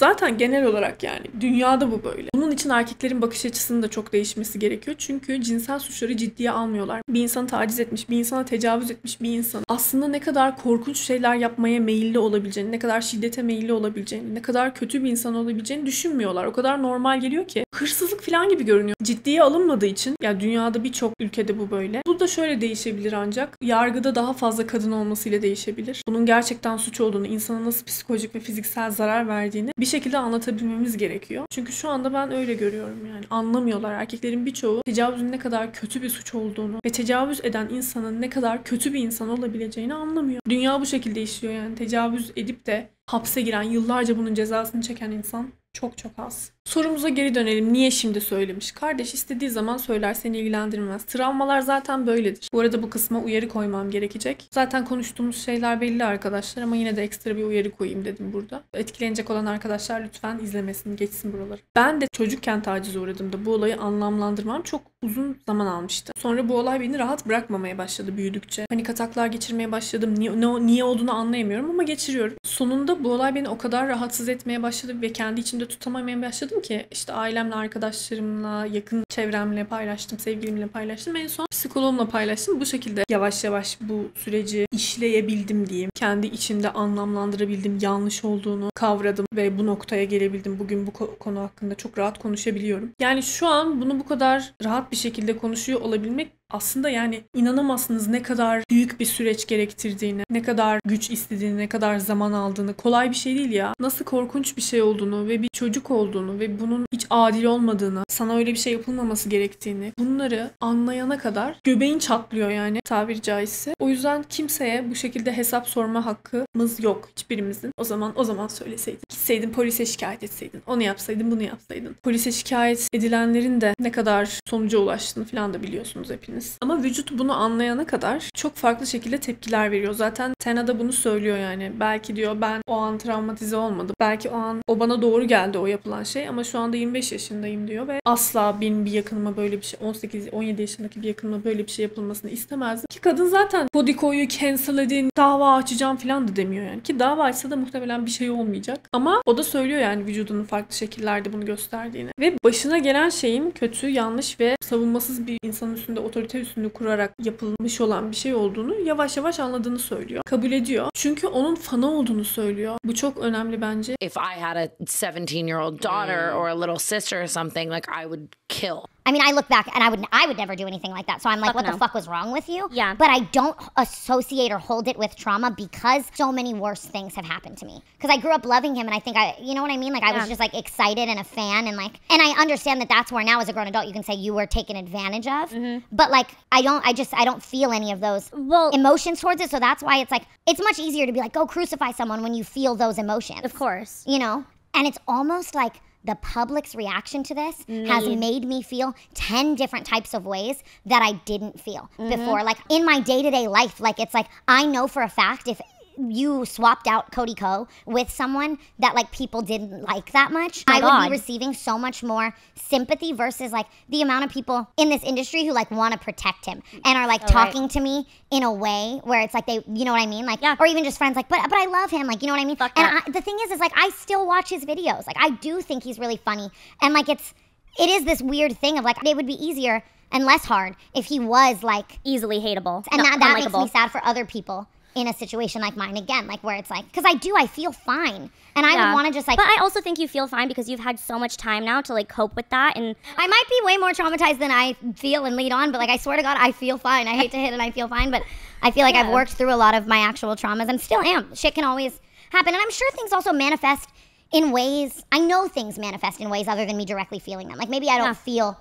Zaten genel olarak yani dünyada bu böyle. Bunun için erkeklerin bakış açısının da çok değişmesi gerekiyor. Çünkü cinsel suçları ciddiye almıyorlar. Bir insanı taciz etmiş, bir insana tecavüz etmiş bir insan aslında ne kadar korkunç şeyler yapmaya meyilli olabileceğini, ne kadar şiddete meyilli olabileceğini, ne kadar kötü bir insan olabileceğini düşünmüyorlar. O kadar normal geliyor ki hırsızlık falan gibi görünüyor. Ciddiye alınmadığı için ya dünyada birçok ülkede bu böyle. Bu da şöyle değişebilir ancak yargıda daha fazla kadın olmasıyla değişebilir. Bunun gerçekten suç olduğunu, insana nasıl psikolojik ve fiziksel zarar verdiğini bir şekilde anlatabilmemiz gerekiyor. Çünkü şu anda ben öyle görüyorum yani. Anlamıyorlar. Erkeklerin birçoğu tecavüzün ne kadar kötü bir suç olduğunu ve tecavüz eden insanın ne kadar kötü bir insan olabileceğini anlamıyor. Dünya bu şekilde işliyor yani. Tecavüz edip de hapse giren, yıllarca bunun cezasını çeken insan çok çok az. Sorumuza geri dönelim. Niye şimdi söylemiş? Kardeş istediği zaman söyler seni ilgilendirmez. Travmalar zaten böyledir. Bu arada bu kısma uyarı koymam gerekecek. Zaten konuştuğumuz şeyler belli arkadaşlar ama yine de ekstra bir uyarı koyayım dedim burada. Etkilenecek olan arkadaşlar lütfen izlemesin, geçsin buraları. Ben de çocukken tacize uğradığımda bu olayı anlamlandırmam çok uzun zaman almıştı. Sonra bu olay beni rahat bırakmamaya başladı büyüdükçe. Panik ataklar geçirmeye başladım. Niye, ne, niye olduğunu anlayamıyorum ama geçiriyorum. Sonunda bu olay beni o kadar rahatsız etmeye başladı ve kendi içimde tutamamaya başladım ki işte ailemle, arkadaşlarımla, yakın çevremle paylaştım, sevgilimle paylaştım. En son psikoloğumla paylaştım. Bu şekilde yavaş yavaş bu süreci işleyebildim diyeyim. Kendi içimde anlamlandırabildim, yanlış olduğunu kavradım ve bu noktaya gelebildim. Bugün bu ko- konu hakkında çok rahat konuşabiliyorum. Yani şu an bunu bu kadar rahat bir şekilde konuşuyor olabilmek aslında yani inanamazsınız ne kadar büyük bir süreç gerektirdiğini, ne kadar güç istediğini, ne kadar zaman aldığını. Kolay bir şey değil ya. Nasıl korkunç bir şey olduğunu ve bir çocuk olduğunu ve bunun hiç adil olmadığını, sana öyle bir şey yapılmaması gerektiğini bunları anlayana kadar göbeğin çatlıyor yani tabiri caizse. O yüzden kimseye bu şekilde hesap sorma hakkımız yok hiçbirimizin. O zaman o zaman söyleseydin. Gitseydin polise şikayet etseydin. Onu yapsaydın bunu yapsaydın. Polise şikayet edilenlerin de ne kadar sonuca ulaştığını falan da biliyorsunuz hepiniz. Ama vücut bunu anlayana kadar çok farklı şekilde tepkiler veriyor. Zaten Tena da bunu söylüyor yani. Belki diyor ben o an travmatize olmadım. Belki o an o bana doğru geldi o yapılan şey ama şu anda 25 yaşındayım diyor ve asla benim bir yakınıma böyle bir şey 18 17 yaşındaki bir yakınıma böyle bir şey yapılmasını istemezdim. Ki kadın zaten Podiko'yu cancel edin, dava açacağım falan da demiyor yani. Ki dava açsa da muhtemelen bir şey olmayacak. Ama o da söylüyor yani vücudunun farklı şekillerde bunu gösterdiğini. Ve başına gelen şeyin kötü, yanlış ve savunmasız bir insanın üstünde otorite üstünde kurarak yapılmış olan bir şey olduğunu yavaş yavaş anladığını söylüyor. Kabul ediyor. Çünkü onun fanı olduğunu söylüyor. Bu çok önemli bence. If I had a 17 year old daughter or a little sister or something, like I would kill. I mean, I look back and I would I would never do anything like that. So I'm like, Fuck what no. the fuck was wrong with you? Yeah. But I don't associate or hold it with trauma because so many worse things have happened to me. Because I grew up loving him, and I think I, you know what I mean? Like I was just like excited and a fan, and like, and I understand that that's where now as a grown adult you can say you were taken advantage of. Mm-hmm. But like, I don't, I just, I don't feel any of those emotions towards it. So that's why it's like it's much easier to be like, go crucify someone when you feel those emotions. Of course. You know, and it's almost like the public's reaction to this has Made- made me feel 10 different types of ways that I didn't feel Mhm. before. Like in my day to day life, like it's like I know for a fact if you swapped out Cody Co with someone that like people didn't like that much, My I would be receiving so much more sympathy versus like the amount of people in this industry who like want to protect him and are like Oh, right. talking to me in a way where it's like they, you know what I mean? Like, or even just friends like, but but I love him, like you know what I mean? and. I, the thing is, is like I still watch his videos. Like I do think he's really funny, and like it's it is this weird thing of like it would be easier and less hard if he was like easily hateable and No, that, that makes me sad for other people in a situation like mine again like where it's like because i do i feel fine and i Yeah. would want to just like But I also think you feel fine because you've had so much time now to like cope with that and I might be way more traumatized than I feel and lead on, but like I swear to God, I feel fine. I hate to hit and I feel fine, but I feel like I've worked through a lot of my actual traumas and still am. Shit can always happen. And I'm sure things also manifest in ways, I know things manifest in ways other than me directly feeling them. Like maybe I don't feel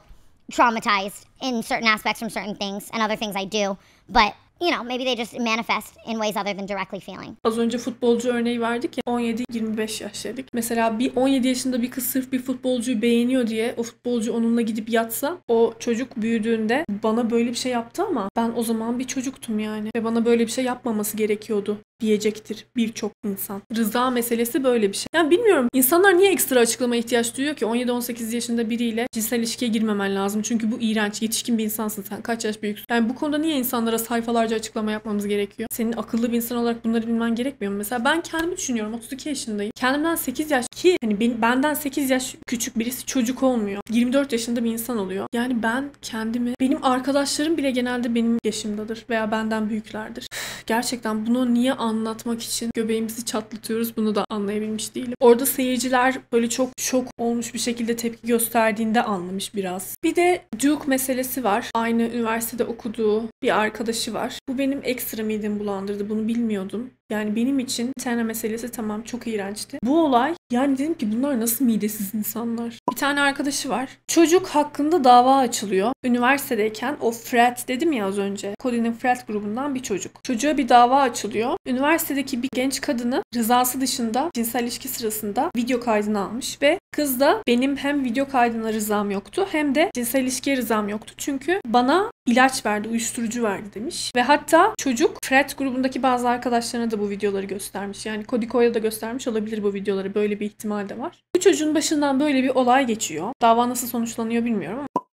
traumatized in certain aspects from certain things and other things I do, but you know, maybe they just manifest in ways other than directly feeling. Az önce futbolcu örneği verdik ya 17-25 yaş dedik. Mesela bir 17 yaşında bir kız sırf bir futbolcuyu beğeniyor diye o futbolcu onunla gidip yatsa o çocuk büyüdüğünde bana böyle bir şey yaptı ama ben o zaman bir çocuktum yani ve bana böyle bir şey yapmaması gerekiyordu diyecektir birçok insan. Rıza meselesi böyle bir şey. Yani bilmiyorum insanlar niye ekstra açıklama ihtiyaç duyuyor ki 17-18 yaşında biriyle cinsel ilişkiye girmemen lazım. Çünkü bu iğrenç. Yetişkin bir insansın sen. Kaç yaş büyüksün? Yani bu konuda niye insanlara sayfalarca açıklama yapmamız gerekiyor? Senin akıllı bir insan olarak bunları bilmen gerekmiyor mu? Mesela ben kendimi düşünüyorum. 32 yaşındayım. Kendimden 8 yaş ki hani ben- benden 8 yaş küçük birisi çocuk olmuyor. 24 yaşında bir insan oluyor. Yani ben kendimi benim arkadaşlarım bile genelde benim yaşımdadır veya benden büyüklerdir. Gerçekten bunu niye anlatmak için göbeğimizi çatlatıyoruz bunu da anlayabilmiş değilim. Orada seyirciler böyle çok şok olmuş bir şekilde tepki gösterdiğinde anlamış biraz. Bir de Duke meselesi var. Aynı üniversitede okuduğu bir arkadaşı var. Bu benim ekstra midemi bulandırdı. Bunu bilmiyordum. Yani benim için Tena meselesi tamam çok iğrençti. Bu olay yani dedim ki bunlar nasıl midesiz insanlar. Bir tane arkadaşı var. Çocuk hakkında dava açılıyor. Üniversitedeyken o frat dedim ya az önce. Cody'nin frat grubundan bir çocuk. Çocuğa bir dava açılıyor. Üniversitedeki bir genç kadını rızası dışında cinsel ilişki sırasında video kaydını almış ve kız da benim hem video kaydına rızam yoktu hem de cinsel ilişkiye rızam yoktu. Çünkü bana ilaç verdi, uyuşturucu verdi demiş. Ve hatta çocuk Fred grubundaki bazı arkadaşlarına bu videoları göstermiş. Yani Kodiko'ya da göstermiş olabilir bu videoları. Böyle bir ihtimal de var. Bu çocuğun başından böyle bir olay geçiyor. Dava nasıl sonuçlanıyor bilmiyorum ama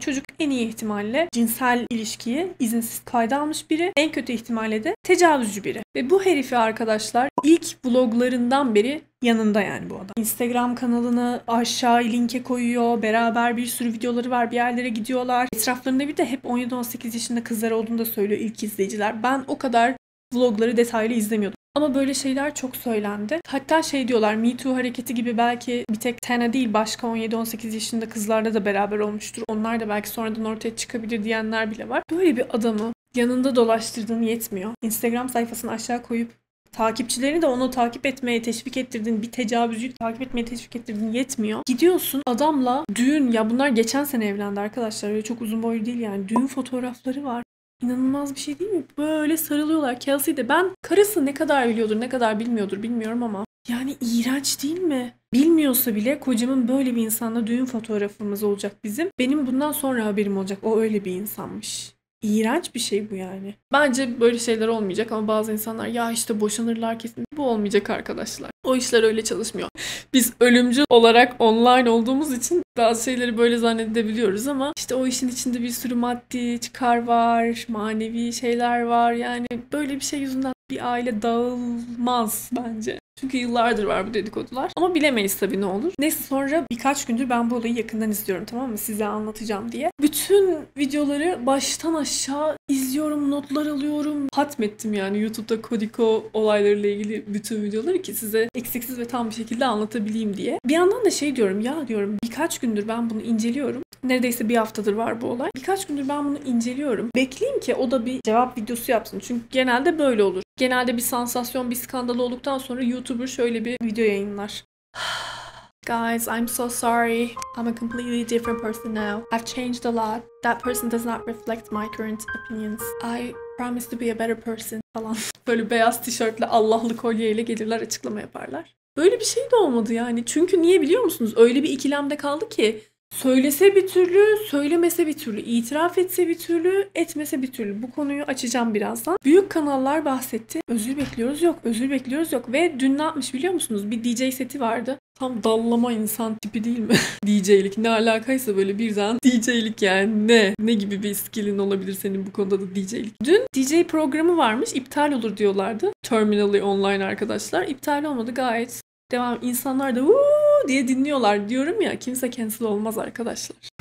Çocuk en iyi ihtimalle cinsel ilişkiyi izinsiz kayda almış biri. En kötü ihtimalle de tecavüzcü biri. Ve bu herifi arkadaşlar ilk vloglarından beri yanında yani bu adam. Instagram kanalını aşağı linke koyuyor. Beraber bir sürü videoları var. Bir yerlere gidiyorlar. Etraflarında bir de hep 17-18 yaşında kızlar olduğunu da söylüyor ilk izleyiciler. Ben o kadar vlogları detaylı izlemiyordum. Ama böyle şeyler çok söylendi. Hatta şey diyorlar Me Too hareketi gibi belki bir tek Tena değil başka 17-18 yaşında kızlarla da beraber olmuştur. Onlar da belki sonradan ortaya çıkabilir diyenler bile var. Böyle bir adamı yanında dolaştırdığın yetmiyor. Instagram sayfasını aşağı koyup takipçilerini de onu takip etmeye teşvik ettirdin. Bir tecavüzcüyü takip etmeye teşvik ettirdin yetmiyor. Gidiyorsun adamla düğün ya bunlar geçen sene evlendi arkadaşlar. Öyle çok uzun boylu değil yani. Düğün fotoğrafları var. İnanılmaz bir şey değil mi? Böyle sarılıyorlar. Kelsey de ben karısı ne kadar biliyordur ne kadar bilmiyordur bilmiyorum ama yani iğrenç değil mi? Bilmiyorsa bile kocamın böyle bir insanla düğün fotoğrafımız olacak bizim. Benim bundan sonra haberim olacak. O öyle bir insanmış. İğrenç bir şey bu yani. Bence böyle şeyler olmayacak ama bazı insanlar ya işte boşanırlar kesin. Bu olmayacak arkadaşlar. O işler öyle çalışmıyor. Biz ölümcül olarak online olduğumuz için bazı şeyleri böyle zannedebiliyoruz ama işte o işin içinde bir sürü maddi çıkar var, manevi şeyler var. Yani böyle bir şey yüzünden bir aile dağılmaz bence. Çünkü yıllardır var bu dedikodular. Ama bilemeyiz tabii ne olur. Neyse sonra birkaç gündür ben bu olayı yakından izliyorum tamam mı? Size anlatacağım diye. Bütün videoları baştan aşağı izliyorum, notlar alıyorum. Hatmettim yani YouTube'da Kodiko olaylarıyla ilgili bütün videoları ki size eksiksiz ve tam bir şekilde anlatabileyim diye. Bir yandan da şey diyorum ya diyorum birkaç gündür ben bunu inceliyorum. Neredeyse bir haftadır var bu olay. Birkaç gündür ben bunu inceliyorum. Bekleyeyim ki o da bir cevap videosu yapsın. Çünkü genelde böyle olur. Genelde bir sansasyon, bir skandal olduktan sonra YouTuber şöyle bir video yayınlar. Guys, I'm so sorry. I'm a completely different person now. I've changed a lot. That person does not reflect my current opinions. I promise to be a better person falan. Böyle beyaz tişörtle Allah'lı kolyeyle gelirler açıklama yaparlar. Böyle bir şey de olmadı yani. Çünkü niye biliyor musunuz? Öyle bir ikilemde kaldı ki Söylese bir türlü, söylemese bir türlü, itiraf etse bir türlü, etmese bir türlü. Bu konuyu açacağım birazdan. Büyük kanallar bahsetti. Özür bekliyoruz yok, özür bekliyoruz yok. Ve dün ne yapmış biliyor musunuz? Bir DJ seti vardı. Tam dallama insan tipi değil mi? DJ'lik ne alakaysa böyle birden DJ'lik yani ne? Ne gibi bir skillin olabilir senin bu konuda da DJ'lik? Dün DJ programı varmış iptal olur diyorlardı. Terminally online arkadaşlar. İptal olmadı gayet devam. İnsanlar da Woo! Diye dinliyorlar diyorum ya kimse cancel olmaz arkadaşlar.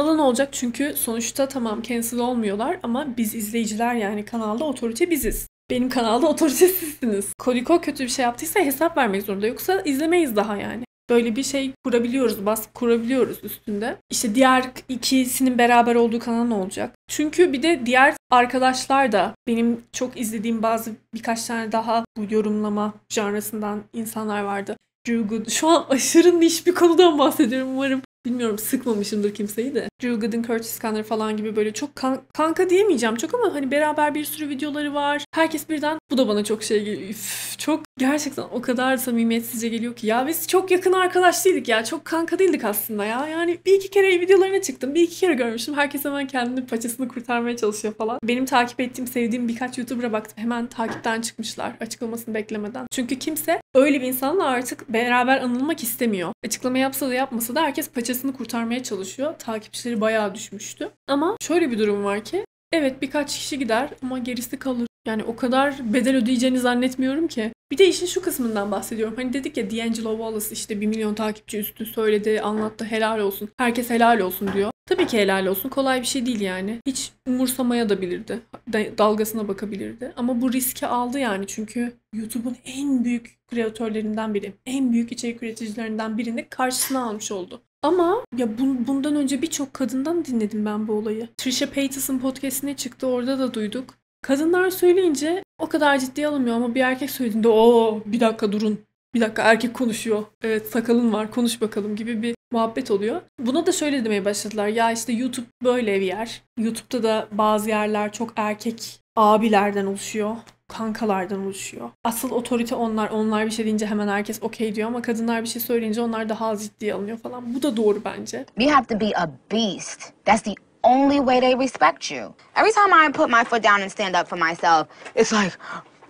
Kanala ne olacak? Çünkü sonuçta tamam cancel olmuyorlar ama biz izleyiciler yani kanalda otorite biziz. Benim kanalda otorite sizsiniz. Kodiko kötü bir şey yaptıysa hesap vermek zorunda. Yoksa izlemeyiz daha yani. Böyle bir şey kurabiliyoruz, baskı kurabiliyoruz üstünde. İşte diğer ikisinin beraber olduğu kanal ne olacak? Çünkü bir de diğer arkadaşlar da benim çok izlediğim bazı birkaç tane daha bu yorumlama janrasından insanlar vardı. Drew Good. Şu an aşırı niş bir konudan bahsediyorum umarım. Bilmiyorum sıkmamışımdır kimseyi de. Drew Gooden, Curtis Conner falan gibi böyle çok kan- kanka diyemeyeceğim çok ama hani beraber bir sürü videoları var. Herkes birden bu da bana çok şey geliyor. Üf, çok gerçekten o kadar samimiyetsizce geliyor ki. Ya biz çok yakın arkadaş değildik ya. Çok kanka değildik aslında ya. Yani bir iki kere videolarına çıktım. Bir iki kere görmüştüm. Herkes hemen kendini paçasını kurtarmaya çalışıyor falan. Benim takip ettiğim, sevdiğim birkaç YouTuber'a baktım. Hemen takipten çıkmışlar. Açıklamasını beklemeden. Çünkü kimse öyle bir insanla artık beraber anılmak istemiyor. Açıklama yapsa da yapmasa da herkes paçasını kurtarmaya çalışıyor. Takipçileri bayağı düşmüştü. Ama şöyle bir durum var ki Evet birkaç kişi gider ama gerisi kalır. Yani o kadar bedel ödeyeceğini zannetmiyorum ki. Bir de işin şu kısmından bahsediyorum. Hani dedik ya D'Angelo Wallace işte 1 milyon takipçi üstü söyledi, anlattı, helal olsun. Herkes helal olsun diyor. Tabii ki helal olsun. Kolay bir şey değil yani. Hiç umursamaya da bilirdi. Da- Dalgasına bakabilirdi. Ama bu riski aldı yani. Çünkü YouTube'un en büyük kreatörlerinden biri, en büyük içerik üreticilerinden birini karşısına almış oldu. Ama ya bun- bundan önce birçok kadından dinledim ben bu olayı. Trisha Paytas'ın podcastine çıktı orada da duyduk. Kadınlar söyleyince o kadar ciddiye alınmıyor ama bir erkek söylediğinde o bir dakika durun. Bir dakika erkek konuşuyor. Evet sakalın var konuş bakalım gibi bir muhabbet oluyor. Buna da şöyle demeye başladılar. Ya işte YouTube böyle bir yer. YouTube'da da bazı yerler çok erkek abilerden oluşuyor. Kankalardan oluşuyor. Asıl otorite onlar. Onlar bir şey deyince hemen herkes okey diyor ama kadınlar bir şey söyleyince onlar daha az ciddiye alınıyor falan. Bu da doğru bence. You have to be a beast. That's the only way they respect you. Every time I put my foot down and stand up for myself, it's like,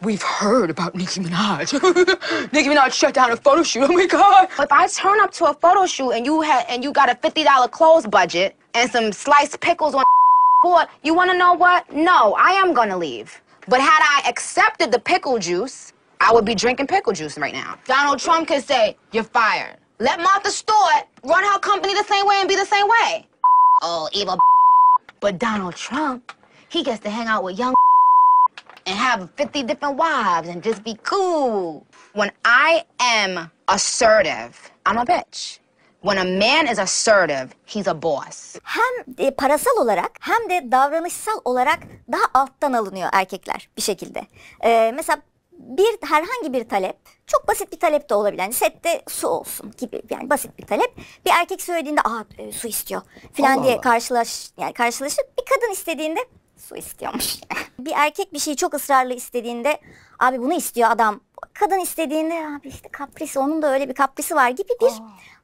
we've heard about Nicki Minaj. Nicki Minaj shut down a photo shoot. Oh my god! If I turn up to a photo shoot and you had and you got a fifty dollar clothes budget and some sliced pickles on board, you want to know what? No, I am gonna leave. But had I accepted the pickle juice, I would be drinking pickle juice right now. Donald Trump could say, "You're fired." Let Martha Stewart run her company the same way and be the same way. Oh, evil. But Donald Trump, he gets to hang out with young and have 50 different wives and just be cool. When I am assertive, I'm a bitch. When a man is assertive, he's a boss. hem e, parasal olarak hem de davranışsal olarak daha alttan alınıyor erkekler bir şekilde. Ee, mesela bir herhangi bir talep çok basit bir talep de olabilir. Yani sette su olsun gibi yani basit bir talep. Bir erkek söylediğinde aa e, su istiyor falan Allah diye Allah. karşılaş yani karşılaşır. Bir kadın istediğinde su istiyormuş. bir erkek bir şeyi çok ısrarlı istediğinde abi bunu istiyor adam. Kadın istediğinde abi işte kaprisi onun da öyle bir kaprisi var gibi bir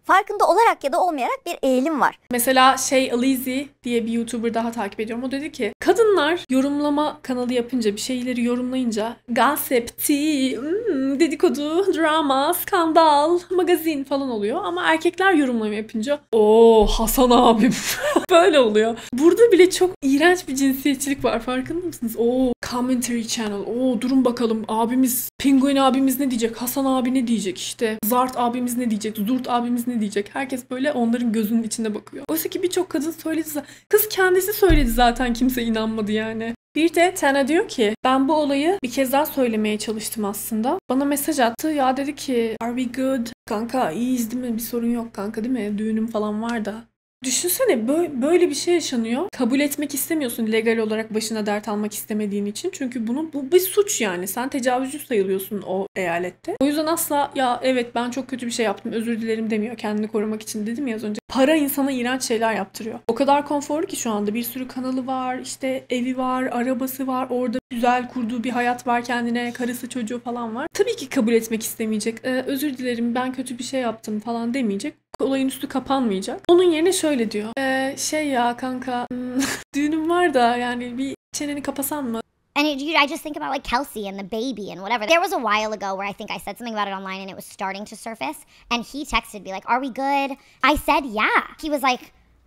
farkında olarak ya da olmayarak bir eğilim var. Mesela şey Alizi diye bir YouTuber daha takip ediyorum. O dedi ki kadınlar yorumlama kanalı yapınca bir şeyleri yorumlayınca gossip, tea, hmm, dedikodu, drama, skandal, magazin falan oluyor. Ama erkekler yorumlama yapınca o Hasan abim böyle oluyor. Burada bile çok iğrenç bir cinsiyetçilik var farkında mısınız? O commentary channel. O durun bakalım abimiz Penguin abimiz ne diyecek? Hasan abi ne diyecek? İşte Zart abimiz ne diyecek? Zurt abimiz ne diyecek? Herkes böyle onların gözünün içinde bakıyor. Oysa ki birçok kadın söyledi zaten. Kız kendisi söyledi zaten kimse inanmadı yani. Bir de Tana diyor ki ben bu olayı bir kez daha söylemeye çalıştım aslında. Bana mesaj attı. Ya dedi ki are we good? Kanka iyiyiz değil mi? Bir sorun yok kanka değil mi? Düğünüm falan var da. Düşünsene böyle, bir şey yaşanıyor. Kabul etmek istemiyorsun legal olarak başına dert almak istemediğin için. Çünkü bunu bu bir suç yani. Sen tecavüzcü sayılıyorsun o eyalette. O yüzden asla ya evet ben çok kötü bir şey yaptım özür dilerim demiyor kendini korumak için dedim ya az önce. Para insana iğrenç şeyler yaptırıyor. O kadar konforlu ki şu anda bir sürü kanalı var, işte evi var, arabası var, orada güzel kurduğu bir hayat var kendine, karısı çocuğu falan var. Tabii ki kabul etmek istemeyecek. Ee, özür dilerim ben kötü bir şey yaptım falan demeyecek olayın üstü kapanmayacak. Onun yerine şöyle diyor. "Ee, şey ya kanka hmm, düğünüm var da yani bir çeneni kapasan mı? And it, I just think about like Kelsey and the baby and whatever. There was a while ago where I think I said something about it online and it was starting to surface. And he texted me like, "Are we good?" I said, "Yeah." He was like,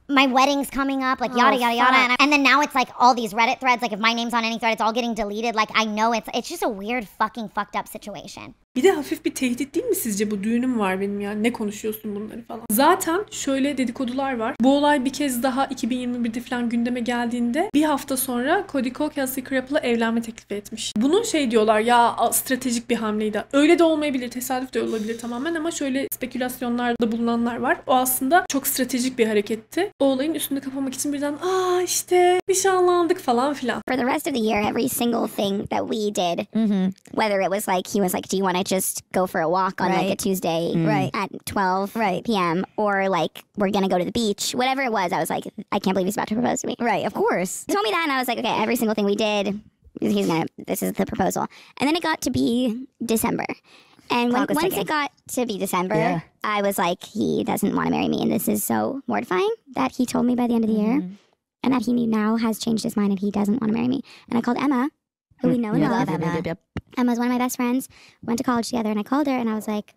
"My wedding's coming up," like yada Oh, yada yada. And, I- and then now it's like all these Reddit threads. Like if my name's on any thread, it's all getting deleted. Like I know it's it's just a weird fucking fucked up situation. Bir de hafif bir tehdit değil mi sizce bu düğünüm var benim ya ne konuşuyorsun bunları falan. Zaten şöyle dedikodular var. Bu olay bir kez daha 2021'de falan gündeme geldiğinde bir hafta sonra Cody Ko Kelsey Crapple'a evlenme teklifi etmiş. Bunu şey diyorlar ya stratejik bir hamleydi. Öyle de olmayabilir tesadüf de olabilir tamamen ama şöyle spekülasyonlarda bulunanlar var. O aslında çok stratejik bir hareketti. O olayın üstünü kapamak için birden aa işte nişanlandık falan filan. For the rest of the year, every single thing that we did, whether it was like he was like, "Do you want to just go for a walk on like a Tuesday Mm. Right. at 12 p.m. or like we're gonna go to the beach, whatever it was, I was like, I can't believe he's about to propose to me. Right, of course. He told me that, and I was like, okay, every single thing we did, he's gonna. This is the proposal. And then it got to be December. And when, once ticking. it got to be December, Yeah. I was like, he doesn't want to marry me, and this is so mortifying that he told me by the end of the year, Mm-hmm. and that he now has changed his mind and he doesn't want to marry me. And I called Emma, who we know and Yeah, love. yep, yep, Emma's one of my best friends. Went to college together, and I called her, and I was like,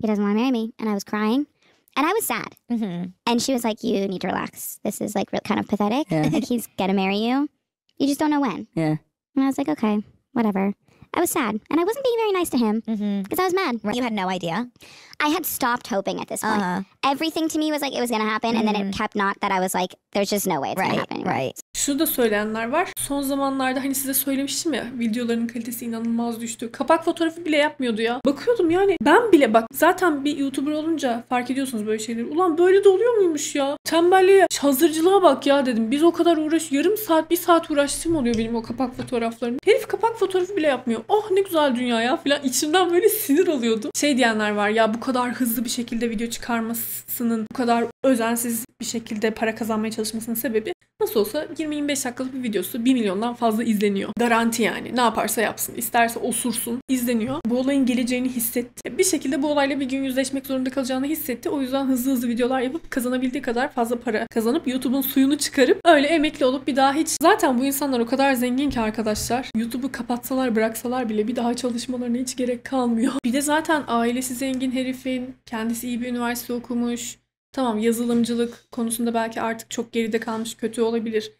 he doesn't want to marry me, and I was crying, and I was sad. Mm-hmm. And she was like, you need to relax. This is like real, kind of pathetic. Yeah. like he's gonna marry you. You just don't know when. Yeah. And I was like, okay, whatever. I was sad, and I wasn't being very nice to him because I was mad. You had no idea. I had stopped hoping at this point. Uh-huh. Everything to me was like it was gonna happen, and then it kept not. That I was like, there's just no way it's gonna happen. anymore. right. Şu da söyleyenler var. Son zamanlarda hani size söylemiştim ya videoların kalitesi inanılmaz düştü. Kapak fotoğrafı bile yapmıyordu ya. Bakıyordum yani ben bile bak zaten bir YouTuber olunca fark ediyorsunuz böyle şeyleri. Ulan böyle de oluyor muymuş ya? Tembelliğe, hazırcılığa bak ya dedim. Biz o kadar uğraş, yarım saat, bir saat uğraştığım oluyor benim o kapak fotoğraflarım. Herif kapak fotoğrafı bile yapmıyor. Oh ne güzel dünya ya falan. İçimden böyle sinir alıyordu. Şey diyenler var ya bu kadar hızlı bir şekilde video çıkarmasının, bu kadar özensiz bir şekilde para kazanmaya çalışmasının sebebi Nasıl olsa 20-25 dakikalık bir videosu 1 milyondan fazla izleniyor. Garanti yani. Ne yaparsa yapsın. isterse osursun. izleniyor. Bu olayın geleceğini hissetti. Bir şekilde bu olayla bir gün yüzleşmek zorunda kalacağını hissetti. O yüzden hızlı hızlı videolar yapıp kazanabildiği kadar fazla para kazanıp YouTube'un suyunu çıkarıp öyle emekli olup bir daha hiç... Zaten bu insanlar o kadar zengin ki arkadaşlar. YouTube'u kapatsalar bıraksalar bile bir daha çalışmalarına hiç gerek kalmıyor. Bir de zaten ailesi zengin herifin. Kendisi iyi bir üniversite okumuş. Tamam yazılımcılık konusunda belki artık çok geride kalmış kötü olabilir.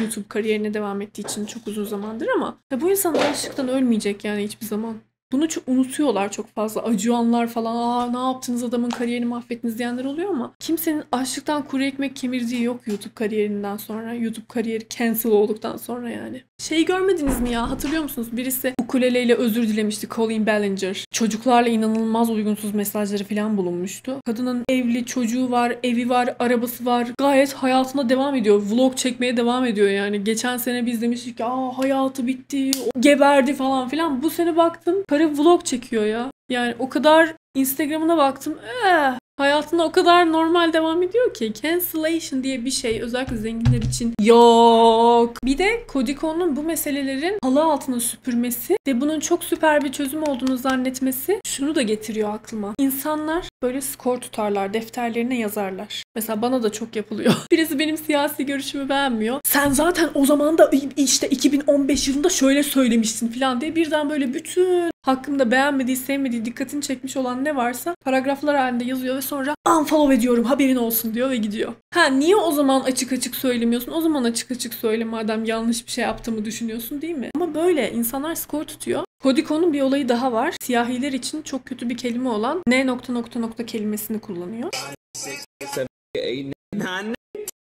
YouTube kariyerine devam ettiği için çok uzun zamandır ama ya bu insan açlıktan ölmeyecek yani hiçbir zaman. Bunu çok unutuyorlar çok fazla. Acıyanlar falan aa ne yaptınız adamın kariyerini mahvettiniz diyenler oluyor ama kimsenin açlıktan kuru ekmek kemirdiği yok YouTube kariyerinden sonra. YouTube kariyeri cancel olduktan sonra yani. Şeyi görmediniz mi ya? Hatırlıyor musunuz? Birisi ukuleleyle özür dilemişti. Colin Ballinger. Çocuklarla inanılmaz uygunsuz mesajları falan bulunmuştu. Kadının evli, çocuğu var, evi var, arabası var. Gayet hayatına devam ediyor. Vlog çekmeye devam ediyor yani. Geçen sene biz demiştik ki aa hayatı bitti, geberdi falan filan. Bu sene baktım karı vlog çekiyor ya. Yani o kadar Instagram'ına baktım. Eh, hayatında o kadar normal devam ediyor ki. Cancellation diye bir şey özellikle zenginler için yok. Bir de Kodiko'nun bu meselelerin halı altına süpürmesi ve bunun çok süper bir çözüm olduğunu zannetmesi şunu da getiriyor aklıma. İnsanlar böyle skor tutarlar, defterlerine yazarlar. Mesela bana da çok yapılıyor. Birisi benim siyasi görüşümü beğenmiyor. Sen zaten o zaman da işte 2015 yılında şöyle söylemiştin falan diye birden böyle bütün hakkımda beğenmediği, sevmediği, dikkatini çekmiş olan ne varsa paragraflar halinde yazıyor ve sonra unfollow ediyorum haberin olsun diyor ve gidiyor. Ha niye o zaman açık açık söylemiyorsun? O zaman açık açık söyle madem yanlış bir şey yaptığımı düşünüyorsun değil mi? Ama böyle insanlar skor tutuyor. Kodiko'nun bir olayı daha var. Siyahiler için çok kötü bir kelime olan ne nokta nokta nokta kelimesini kullanıyor.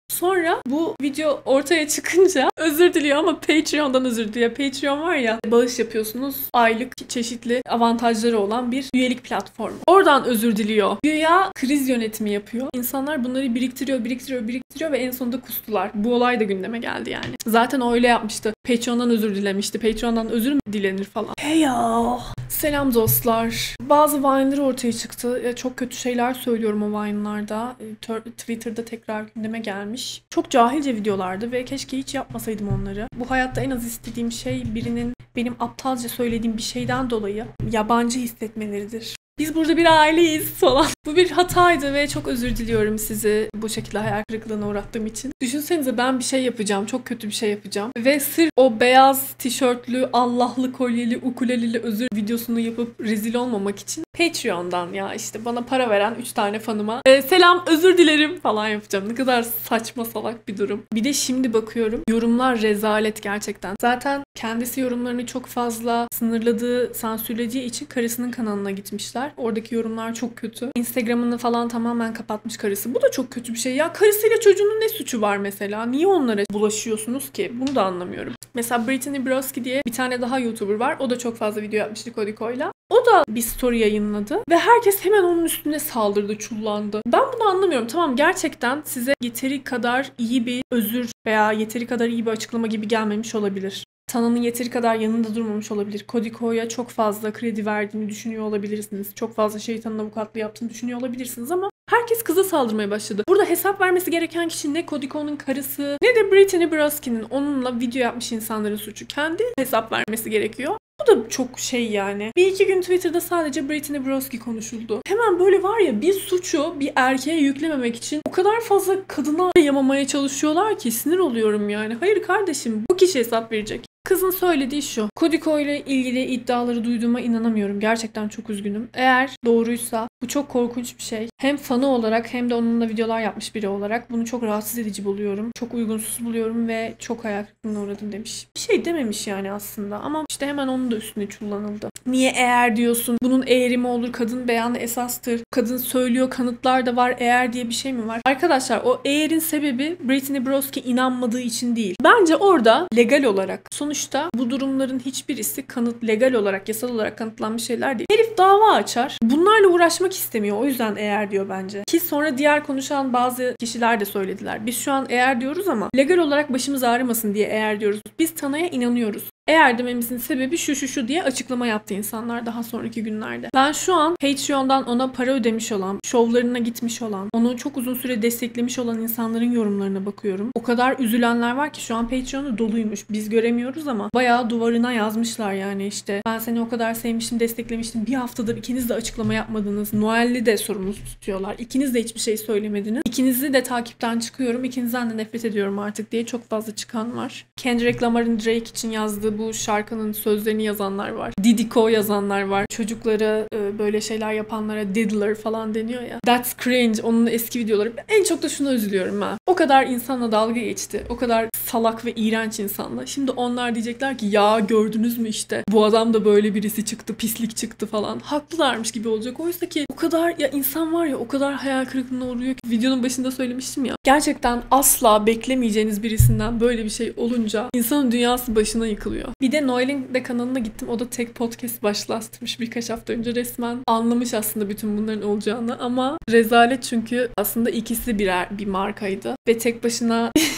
Sonra bu video ortaya çıkınca özür diliyor ama Patreon'dan özür diliyor. Patreon var ya bağış yapıyorsunuz. Aylık çeşitli avantajları olan bir üyelik platformu. Oradan özür diliyor. Güya kriz yönetimi yapıyor. İnsanlar bunları biriktiriyor, biriktiriyor, biriktiriyor ve en sonunda kustular. Bu olay da gündeme geldi yani. Zaten öyle yapmıştı. Patreon'dan özür dilemişti. Patreon'dan özür mü dilenir falan. Hey ya. Selam dostlar. Bazı Vine'lar ortaya çıktı. Çok kötü şeyler söylüyorum o Vine'larda. E, tör- Twitter'da tekrar gündeme gelmiş. Çok cahilce videolardı ve keşke hiç yapmasaydım onları. Bu hayatta en az istediğim şey birinin benim aptalca söylediğim bir şeyden dolayı yabancı hissetmeleridir. Biz burada bir aileyiz falan. Bu bir hataydı ve çok özür diliyorum sizi bu şekilde hayal kırıklığına uğrattığım için. Düşünsenize ben bir şey yapacağım, çok kötü bir şey yapacağım. Ve sırf o beyaz tişörtlü, Allah'lı kolyeli, ukuleleli özür videosunu yapıp rezil olmamak için Patreon'dan ya işte bana para veren 3 tane fanıma "E, selam özür dilerim falan yapacağım. Ne kadar saçma salak bir durum. Bir de şimdi bakıyorum yorumlar rezalet gerçekten. Zaten kendisi yorumlarını çok fazla sınırladığı, sansürlediği için karısının kanalına gitmişler. Oradaki yorumlar çok kötü. Instagram'ını falan tamamen kapatmış karısı. Bu da çok kötü bir şey. Ya karısıyla çocuğunun ne suçu var mesela? Niye onlara bulaşıyorsunuz ki? Bunu da anlamıyorum. Mesela Brittany Broski diye bir tane daha YouTuber var. O da çok fazla video yapmıştı Kodiko'yla. O da bir story yayınladı ve herkes hemen onun üstüne saldırdı, çullandı. Ben bunu anlamıyorum. Tamam gerçekten size yeteri kadar iyi bir özür veya yeteri kadar iyi bir açıklama gibi gelmemiş olabilir. Tana'nın yeteri kadar yanında durmamış olabilir. Kodiko'ya çok fazla kredi verdiğini düşünüyor olabilirsiniz. Çok fazla şeytanın avukatlığı yaptığını düşünüyor olabilirsiniz ama herkes kıza saldırmaya başladı. Burada hesap vermesi gereken kişi ne Kodiko'nun karısı ne de Brittany Broski'nin onunla video yapmış insanların suçu. Kendi hesap vermesi gerekiyor. Da çok şey yani. Bir iki gün Twitter'da sadece Brittany Broski konuşuldu. Hemen böyle var ya bir suçu bir erkeğe yüklememek için o kadar fazla kadına yamamaya çalışıyorlar ki sinir oluyorum yani. Hayır kardeşim bu kişi hesap verecek. Kızın söylediği şu. Kodiko ile ilgili iddiaları duyduğuma inanamıyorum. Gerçekten çok üzgünüm. Eğer doğruysa bu çok korkunç bir şey. Hem fanı olarak hem de onunla videolar yapmış biri olarak bunu çok rahatsız edici buluyorum. Çok uygunsuz buluyorum ve çok hayal kırıklığına uğradım demiş. Bir şey dememiş yani aslında ama işte hemen onun da üstüne çullanıldı. Niye eğer diyorsun? Bunun eğri mi olur? Kadın beyanı esastır. Kadın söylüyor kanıtlar da var. Eğer diye bir şey mi var? Arkadaşlar o eğerin sebebi Britney Broski inanmadığı için değil. Bence orada legal olarak sonuçta bu durumların hiçbirisi kanıt legal olarak yasal olarak kanıtlanmış şeyler değil. Herif dava açar. Bunlarla uğraşmak istemiyor. O yüzden eğer diyor bence. Ki sonra diğer konuşan bazı kişiler de söylediler. Biz şu an eğer diyoruz ama legal olarak başımız ağrımasın diye eğer diyoruz. Biz Tana'ya inanıyoruz. Eğer dememizin sebebi şu şu şu diye açıklama yaptı insanlar daha sonraki günlerde. Ben şu an Patreon'dan ona para ödemiş olan, şovlarına gitmiş olan, onu çok uzun süre desteklemiş olan insanların yorumlarına bakıyorum. O kadar üzülenler var ki şu an Patreon'u doluymuş. Biz göremiyoruz ama bayağı duvarına yazmışlar yani işte. Ben seni o kadar sevmiştim, desteklemiştim. Bir haftadır ikiniz de açıklama yapmadınız. Noel'li de sorumlu tutuyorlar. İkiniz de hiçbir şey söylemediniz. İkinizi de takipten çıkıyorum. İkinizden de nefret ediyorum artık diye çok fazla çıkan var. Kendrick Lamar'ın Drake için yazdığı bu şarkının sözlerini yazanlar var. Didiko yazanlar var. Çocuklara e, böyle şeyler yapanlara diddler falan deniyor ya. That's cringe. Onun eski videoları. En çok da şuna üzülüyorum ben. O kadar insanla dalga geçti. O kadar salak ve iğrenç insanla. Şimdi onlar diyecekler ki ya gördünüz mü işte bu adam da böyle birisi çıktı pislik çıktı falan. Haklılarmış gibi olacak. Oysa ki o kadar ya insan var ya o kadar hayal kırıklığına uğruyor ki videonun başında söylemiştim ya. Gerçekten asla beklemeyeceğiniz birisinden böyle bir şey olunca insanın dünyası başına yıkılıyor. Bir de Noel'in de kanalına gittim. O da tek podcast başlatmış birkaç hafta önce resmen anlamış aslında bütün bunların olacağını ama rezalet çünkü aslında ikisi birer bir markaydı ve tek başına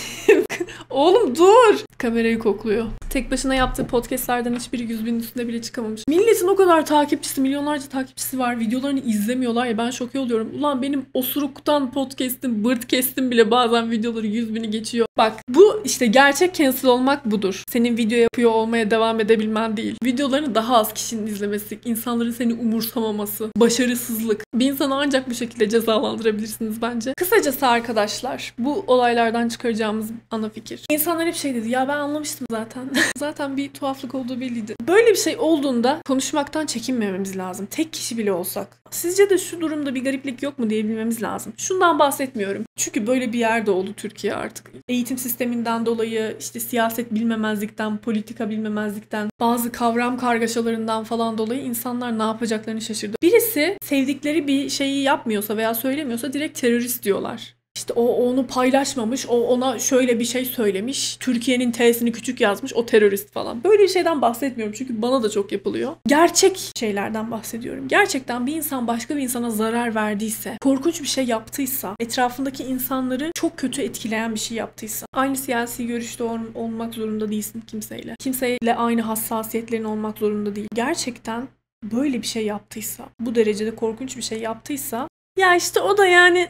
Oğlum dur. Kamerayı kokluyor. Tek başına yaptığı podcastlerden hiçbiri 100 binin üstünde bile çıkamamış. Milletin o kadar takipçisi, milyonlarca takipçisi var. Videolarını izlemiyorlar ya ben şok oluyorum. Ulan benim osuruktan podcast'im, bırtkast'im bile bazen videoları 100 bini geçiyor. Bak bu işte gerçek cancel olmak budur. Senin video yapıyor olmaya devam edebilmen değil. Videolarını daha az kişinin izlemesi, insanların seni umursamaması, başarısızlık. Bir insanı ancak bu şekilde cezalandırabilirsiniz bence. Kısacası arkadaşlar bu olaylardan çıkaracağımız ana fikir. İnsanlar hep şey dedi ya ben anlamıştım zaten. zaten bir tuhaflık olduğu belliydi. Böyle bir şey olduğunda konuşmaktan çekinmememiz lazım. Tek kişi bile olsak. Sizce de şu durumda bir gariplik yok mu diyebilmemiz lazım. Şundan bahsetmiyorum. Çünkü böyle bir yerde oldu Türkiye artık. Eğitim sisteminden dolayı işte siyaset bilmemezlikten, politika bilmemezlikten, bazı kavram kargaşalarından falan dolayı insanlar ne yapacaklarını şaşırdı. Birisi sevdikleri bir şeyi yapmıyorsa veya söylemiyorsa direkt terörist diyorlar. İşte o onu paylaşmamış, o ona şöyle bir şey söylemiş, Türkiye'nin T'sini küçük yazmış, o terörist falan. Böyle bir şeyden bahsetmiyorum çünkü bana da çok yapılıyor. Gerçek şeylerden bahsediyorum. Gerçekten bir insan başka bir insana zarar verdiyse, korkunç bir şey yaptıysa, etrafındaki insanları çok kötü etkileyen bir şey yaptıysa, aynı siyasi görüşte ol- olmak zorunda değilsin kimseyle. Kimseyle aynı hassasiyetlerin olmak zorunda değil. Gerçekten böyle bir şey yaptıysa, bu derecede korkunç bir şey yaptıysa ya işte o da yani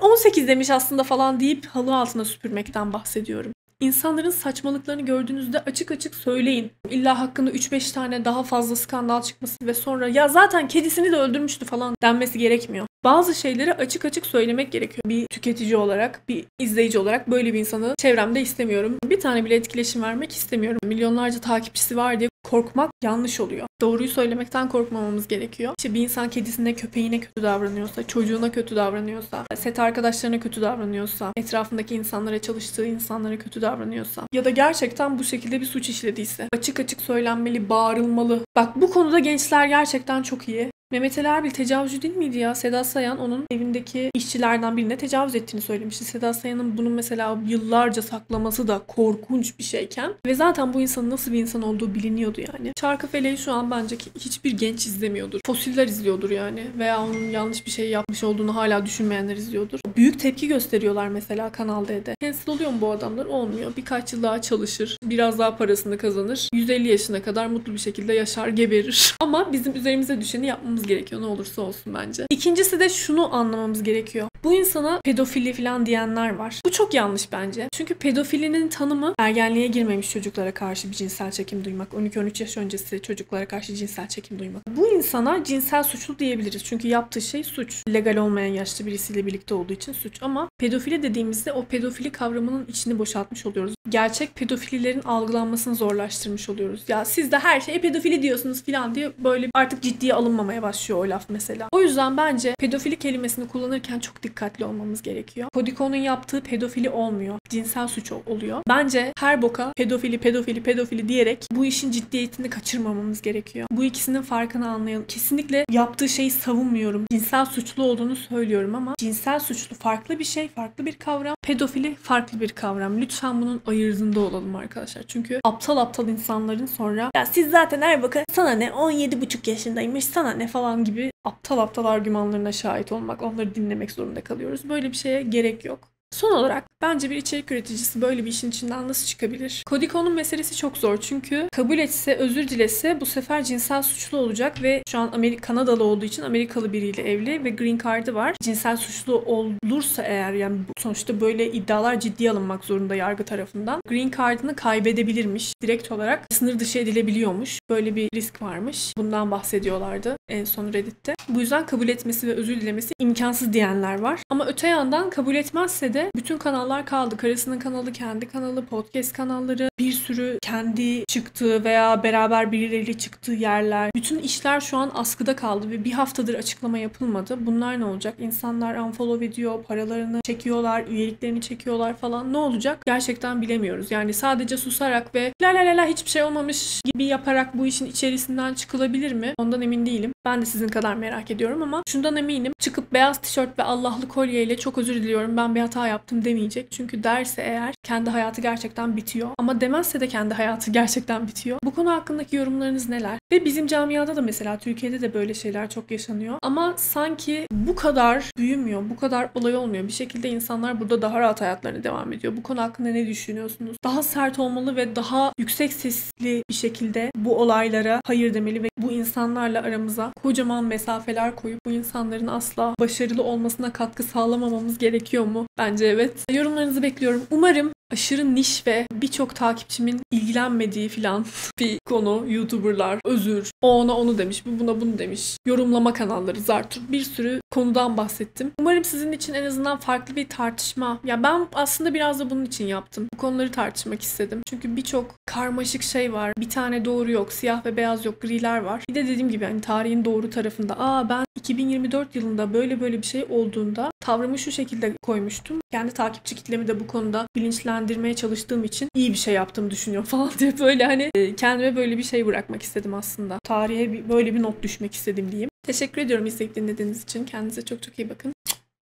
18 demiş aslında falan deyip halı altına süpürmekten bahsediyorum. İnsanların saçmalıklarını gördüğünüzde açık açık söyleyin. İlla hakkında 3-5 tane daha fazla skandal çıkması ve sonra ya zaten kedisini de öldürmüştü falan denmesi gerekmiyor. Bazı şeyleri açık açık söylemek gerekiyor. Bir tüketici olarak, bir izleyici olarak böyle bir insanı çevremde istemiyorum. Bir tane bile etkileşim vermek istemiyorum. Milyonlarca takipçisi var diye korkmak yanlış oluyor. Doğruyu söylemekten korkmamamız gerekiyor. İşte bir insan kedisine, köpeğine kötü davranıyorsa, çocuğuna kötü davranıyorsa, set arkadaşlarına kötü davranıyorsa, etrafındaki insanlara, çalıştığı insanlara kötü davranıyorsa ya da gerçekten bu şekilde bir suç işlediyse açık açık söylenmeli, bağırılmalı. Bak bu konuda gençler gerçekten çok iyi. Mehmet Ali Erbil tecavüzcü değil miydi ya? Seda Sayan onun evindeki işçilerden birine tecavüz ettiğini söylemişti. Seda Sayan'ın bunu mesela yıllarca saklaması da korkunç bir şeyken ve zaten bu insanın nasıl bir insan olduğu biliniyordu yani. Çarkıfele'yi şu an bence hiçbir genç izlemiyordur. Fosiller izliyordur yani veya onun yanlış bir şey yapmış olduğunu hala düşünmeyenler izliyordur. Büyük tepki gösteriyorlar mesela Kanal D'de. Cancel oluyor mu bu adamlar? Olmuyor. Birkaç yıl daha çalışır. Biraz daha parasını kazanır. 150 yaşına kadar mutlu bir şekilde yaşar, geberir. Ama bizim üzerimize düşeni yapmamız gerekiyor ne olursa olsun bence. İkincisi de şunu anlamamız gerekiyor. Bu insana pedofili falan diyenler var. Bu çok yanlış bence. Çünkü pedofilinin tanımı ergenliğe girmemiş çocuklara karşı bir cinsel çekim duymak. 12-13 yaş öncesi çocuklara karşı cinsel çekim duymak. Bu insana cinsel suçlu diyebiliriz. Çünkü yaptığı şey suç. Legal olmayan yaşlı birisiyle birlikte olduğu için suç. Ama pedofili dediğimizde o pedofili kavramının içini boşaltmış oluyoruz. Gerçek pedofililerin algılanmasını zorlaştırmış oluyoruz. Ya siz de her şeye pedofili diyorsunuz falan diye böyle artık ciddiye alınmamaya başlıyor o laf mesela. O yüzden bence pedofili kelimesini kullanırken çok dikkatli olmamız gerekiyor. Podiko'nun yaptığı pedofili olmuyor. Cinsel suç oluyor. Bence her boka pedofili, pedofili, pedofili diyerek bu işin ciddiyetini kaçırmamamız gerekiyor. Bu ikisinin farkını anlayalım. Kesinlikle yaptığı şeyi savunmuyorum. Cinsel suçlu olduğunu söylüyorum ama cinsel suçlu farklı bir şey, farklı bir kavram. Pedofili farklı bir kavram. Lütfen bunun ayırdığında olalım arkadaşlar. Çünkü aptal aptal insanların sonra ya siz zaten her boka sana ne 17,5 yaşındaymış sana ne falan gibi aptal aptal argümanlarına şahit olmak, onları dinlemek zorunda kalıyoruz. Böyle bir şeye gerek yok. Son olarak bence bir içerik üreticisi böyle bir işin içinden nasıl çıkabilir? Kodiko'nun meselesi çok zor çünkü kabul etse, özür dilese bu sefer cinsel suçlu olacak ve şu an Amerika Kanadalı olduğu için Amerikalı biriyle evli ve green card'ı var. Cinsel suçlu olursa eğer yani sonuçta böyle iddialar ciddiye alınmak zorunda yargı tarafından. Green card'ını kaybedebilirmiş. Direkt olarak sınır dışı edilebiliyormuş. Böyle bir risk varmış. Bundan bahsediyorlardı en son Reddit'te. Bu yüzden kabul etmesi ve özür dilemesi imkansız diyenler var. Ama öte yandan kabul etmezse de bütün kanallar kaldı. Karısının kanalı, kendi kanalı, podcast kanalları, bir sürü kendi çıktığı veya beraber birileriyle çıktığı yerler. Bütün işler şu an askıda kaldı ve bir haftadır açıklama yapılmadı. Bunlar ne olacak? İnsanlar unfollow ediyor, paralarını çekiyorlar, üyeliklerini çekiyorlar falan. Ne olacak? Gerçekten bilemiyoruz. Yani sadece susarak ve la la la la hiçbir şey olmamış gibi yaparak bu işin içerisinden çıkılabilir mi? Ondan emin değilim. Ben de sizin kadar merak ediyorum ama şundan eminim. Çıkıp beyaz tişört ve Allah'lı kolyeyle çok özür diliyorum ben bir hata yaptım demeyecek. Çünkü derse eğer kendi hayatı gerçekten bitiyor. Ama demezse de kendi hayatı gerçekten bitiyor. Bu konu hakkındaki yorumlarınız neler? Ve bizim camiada da mesela Türkiye'de de böyle şeyler çok yaşanıyor. Ama sanki bu kadar büyümüyor, bu kadar olay olmuyor. Bir şekilde insanlar burada daha rahat hayatlarına devam ediyor. Bu konu hakkında ne düşünüyorsunuz? Daha sert olmalı ve daha yüksek sesli bir şekilde bu olaylara hayır demeli ve bu insanlarla aramıza kocaman mesafeler koyup bu insanların asla başarılı olmasına katkı sağlamamamız gerekiyor mu? Bence evet. Yorumlarınızı bekliyorum. Umarım aşırı niş ve birçok takipçimin ilgilenmediği filan bir konu. YouTuber'lar, özür, o ona onu demiş, bu buna bunu demiş. Yorumlama kanalları, Zartur bir sürü konudan bahsettim. Umarım sizin için en azından farklı bir tartışma. Ya ben aslında biraz da bunun için yaptım. Bu konuları tartışmak istedim. Çünkü birçok karmaşık şey var. Bir tane doğru yok, siyah ve beyaz yok, griler var. Bir de dediğim gibi hani tarihin doğru tarafında. Aa ben 2024 yılında böyle böyle bir şey olduğunda tavrımı şu şekilde koymuştum. Kendi takipçi kitlemi de bu konuda bilinçlendirmeye çalıştığım için iyi bir şey yaptığımı düşünüyor falan diye böyle hani e, kendime böyle bir şey bırakmak istedim aslında. Tarihe böyle bir not düşmek istedim diyeyim. Teşekkür ediyorum izleyip dinlediğiniz için. Kendinize çok çok iyi bakın.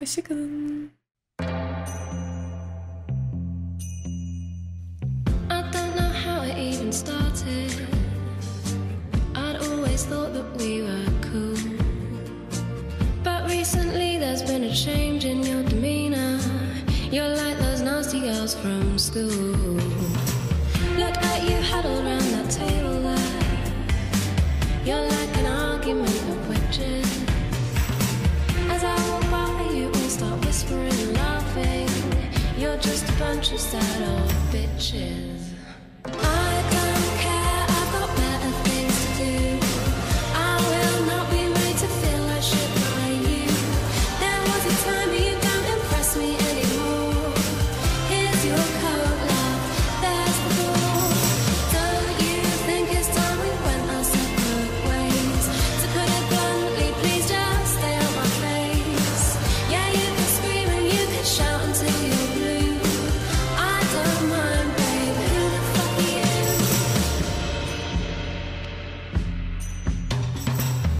Hoşçakalın. Even started. I'd always thought that we were cool. But recently there's been a change in your demeanor. You're like those nasty girls from school. Look at you huddled around that table there. You're like bunch of sad old bitches.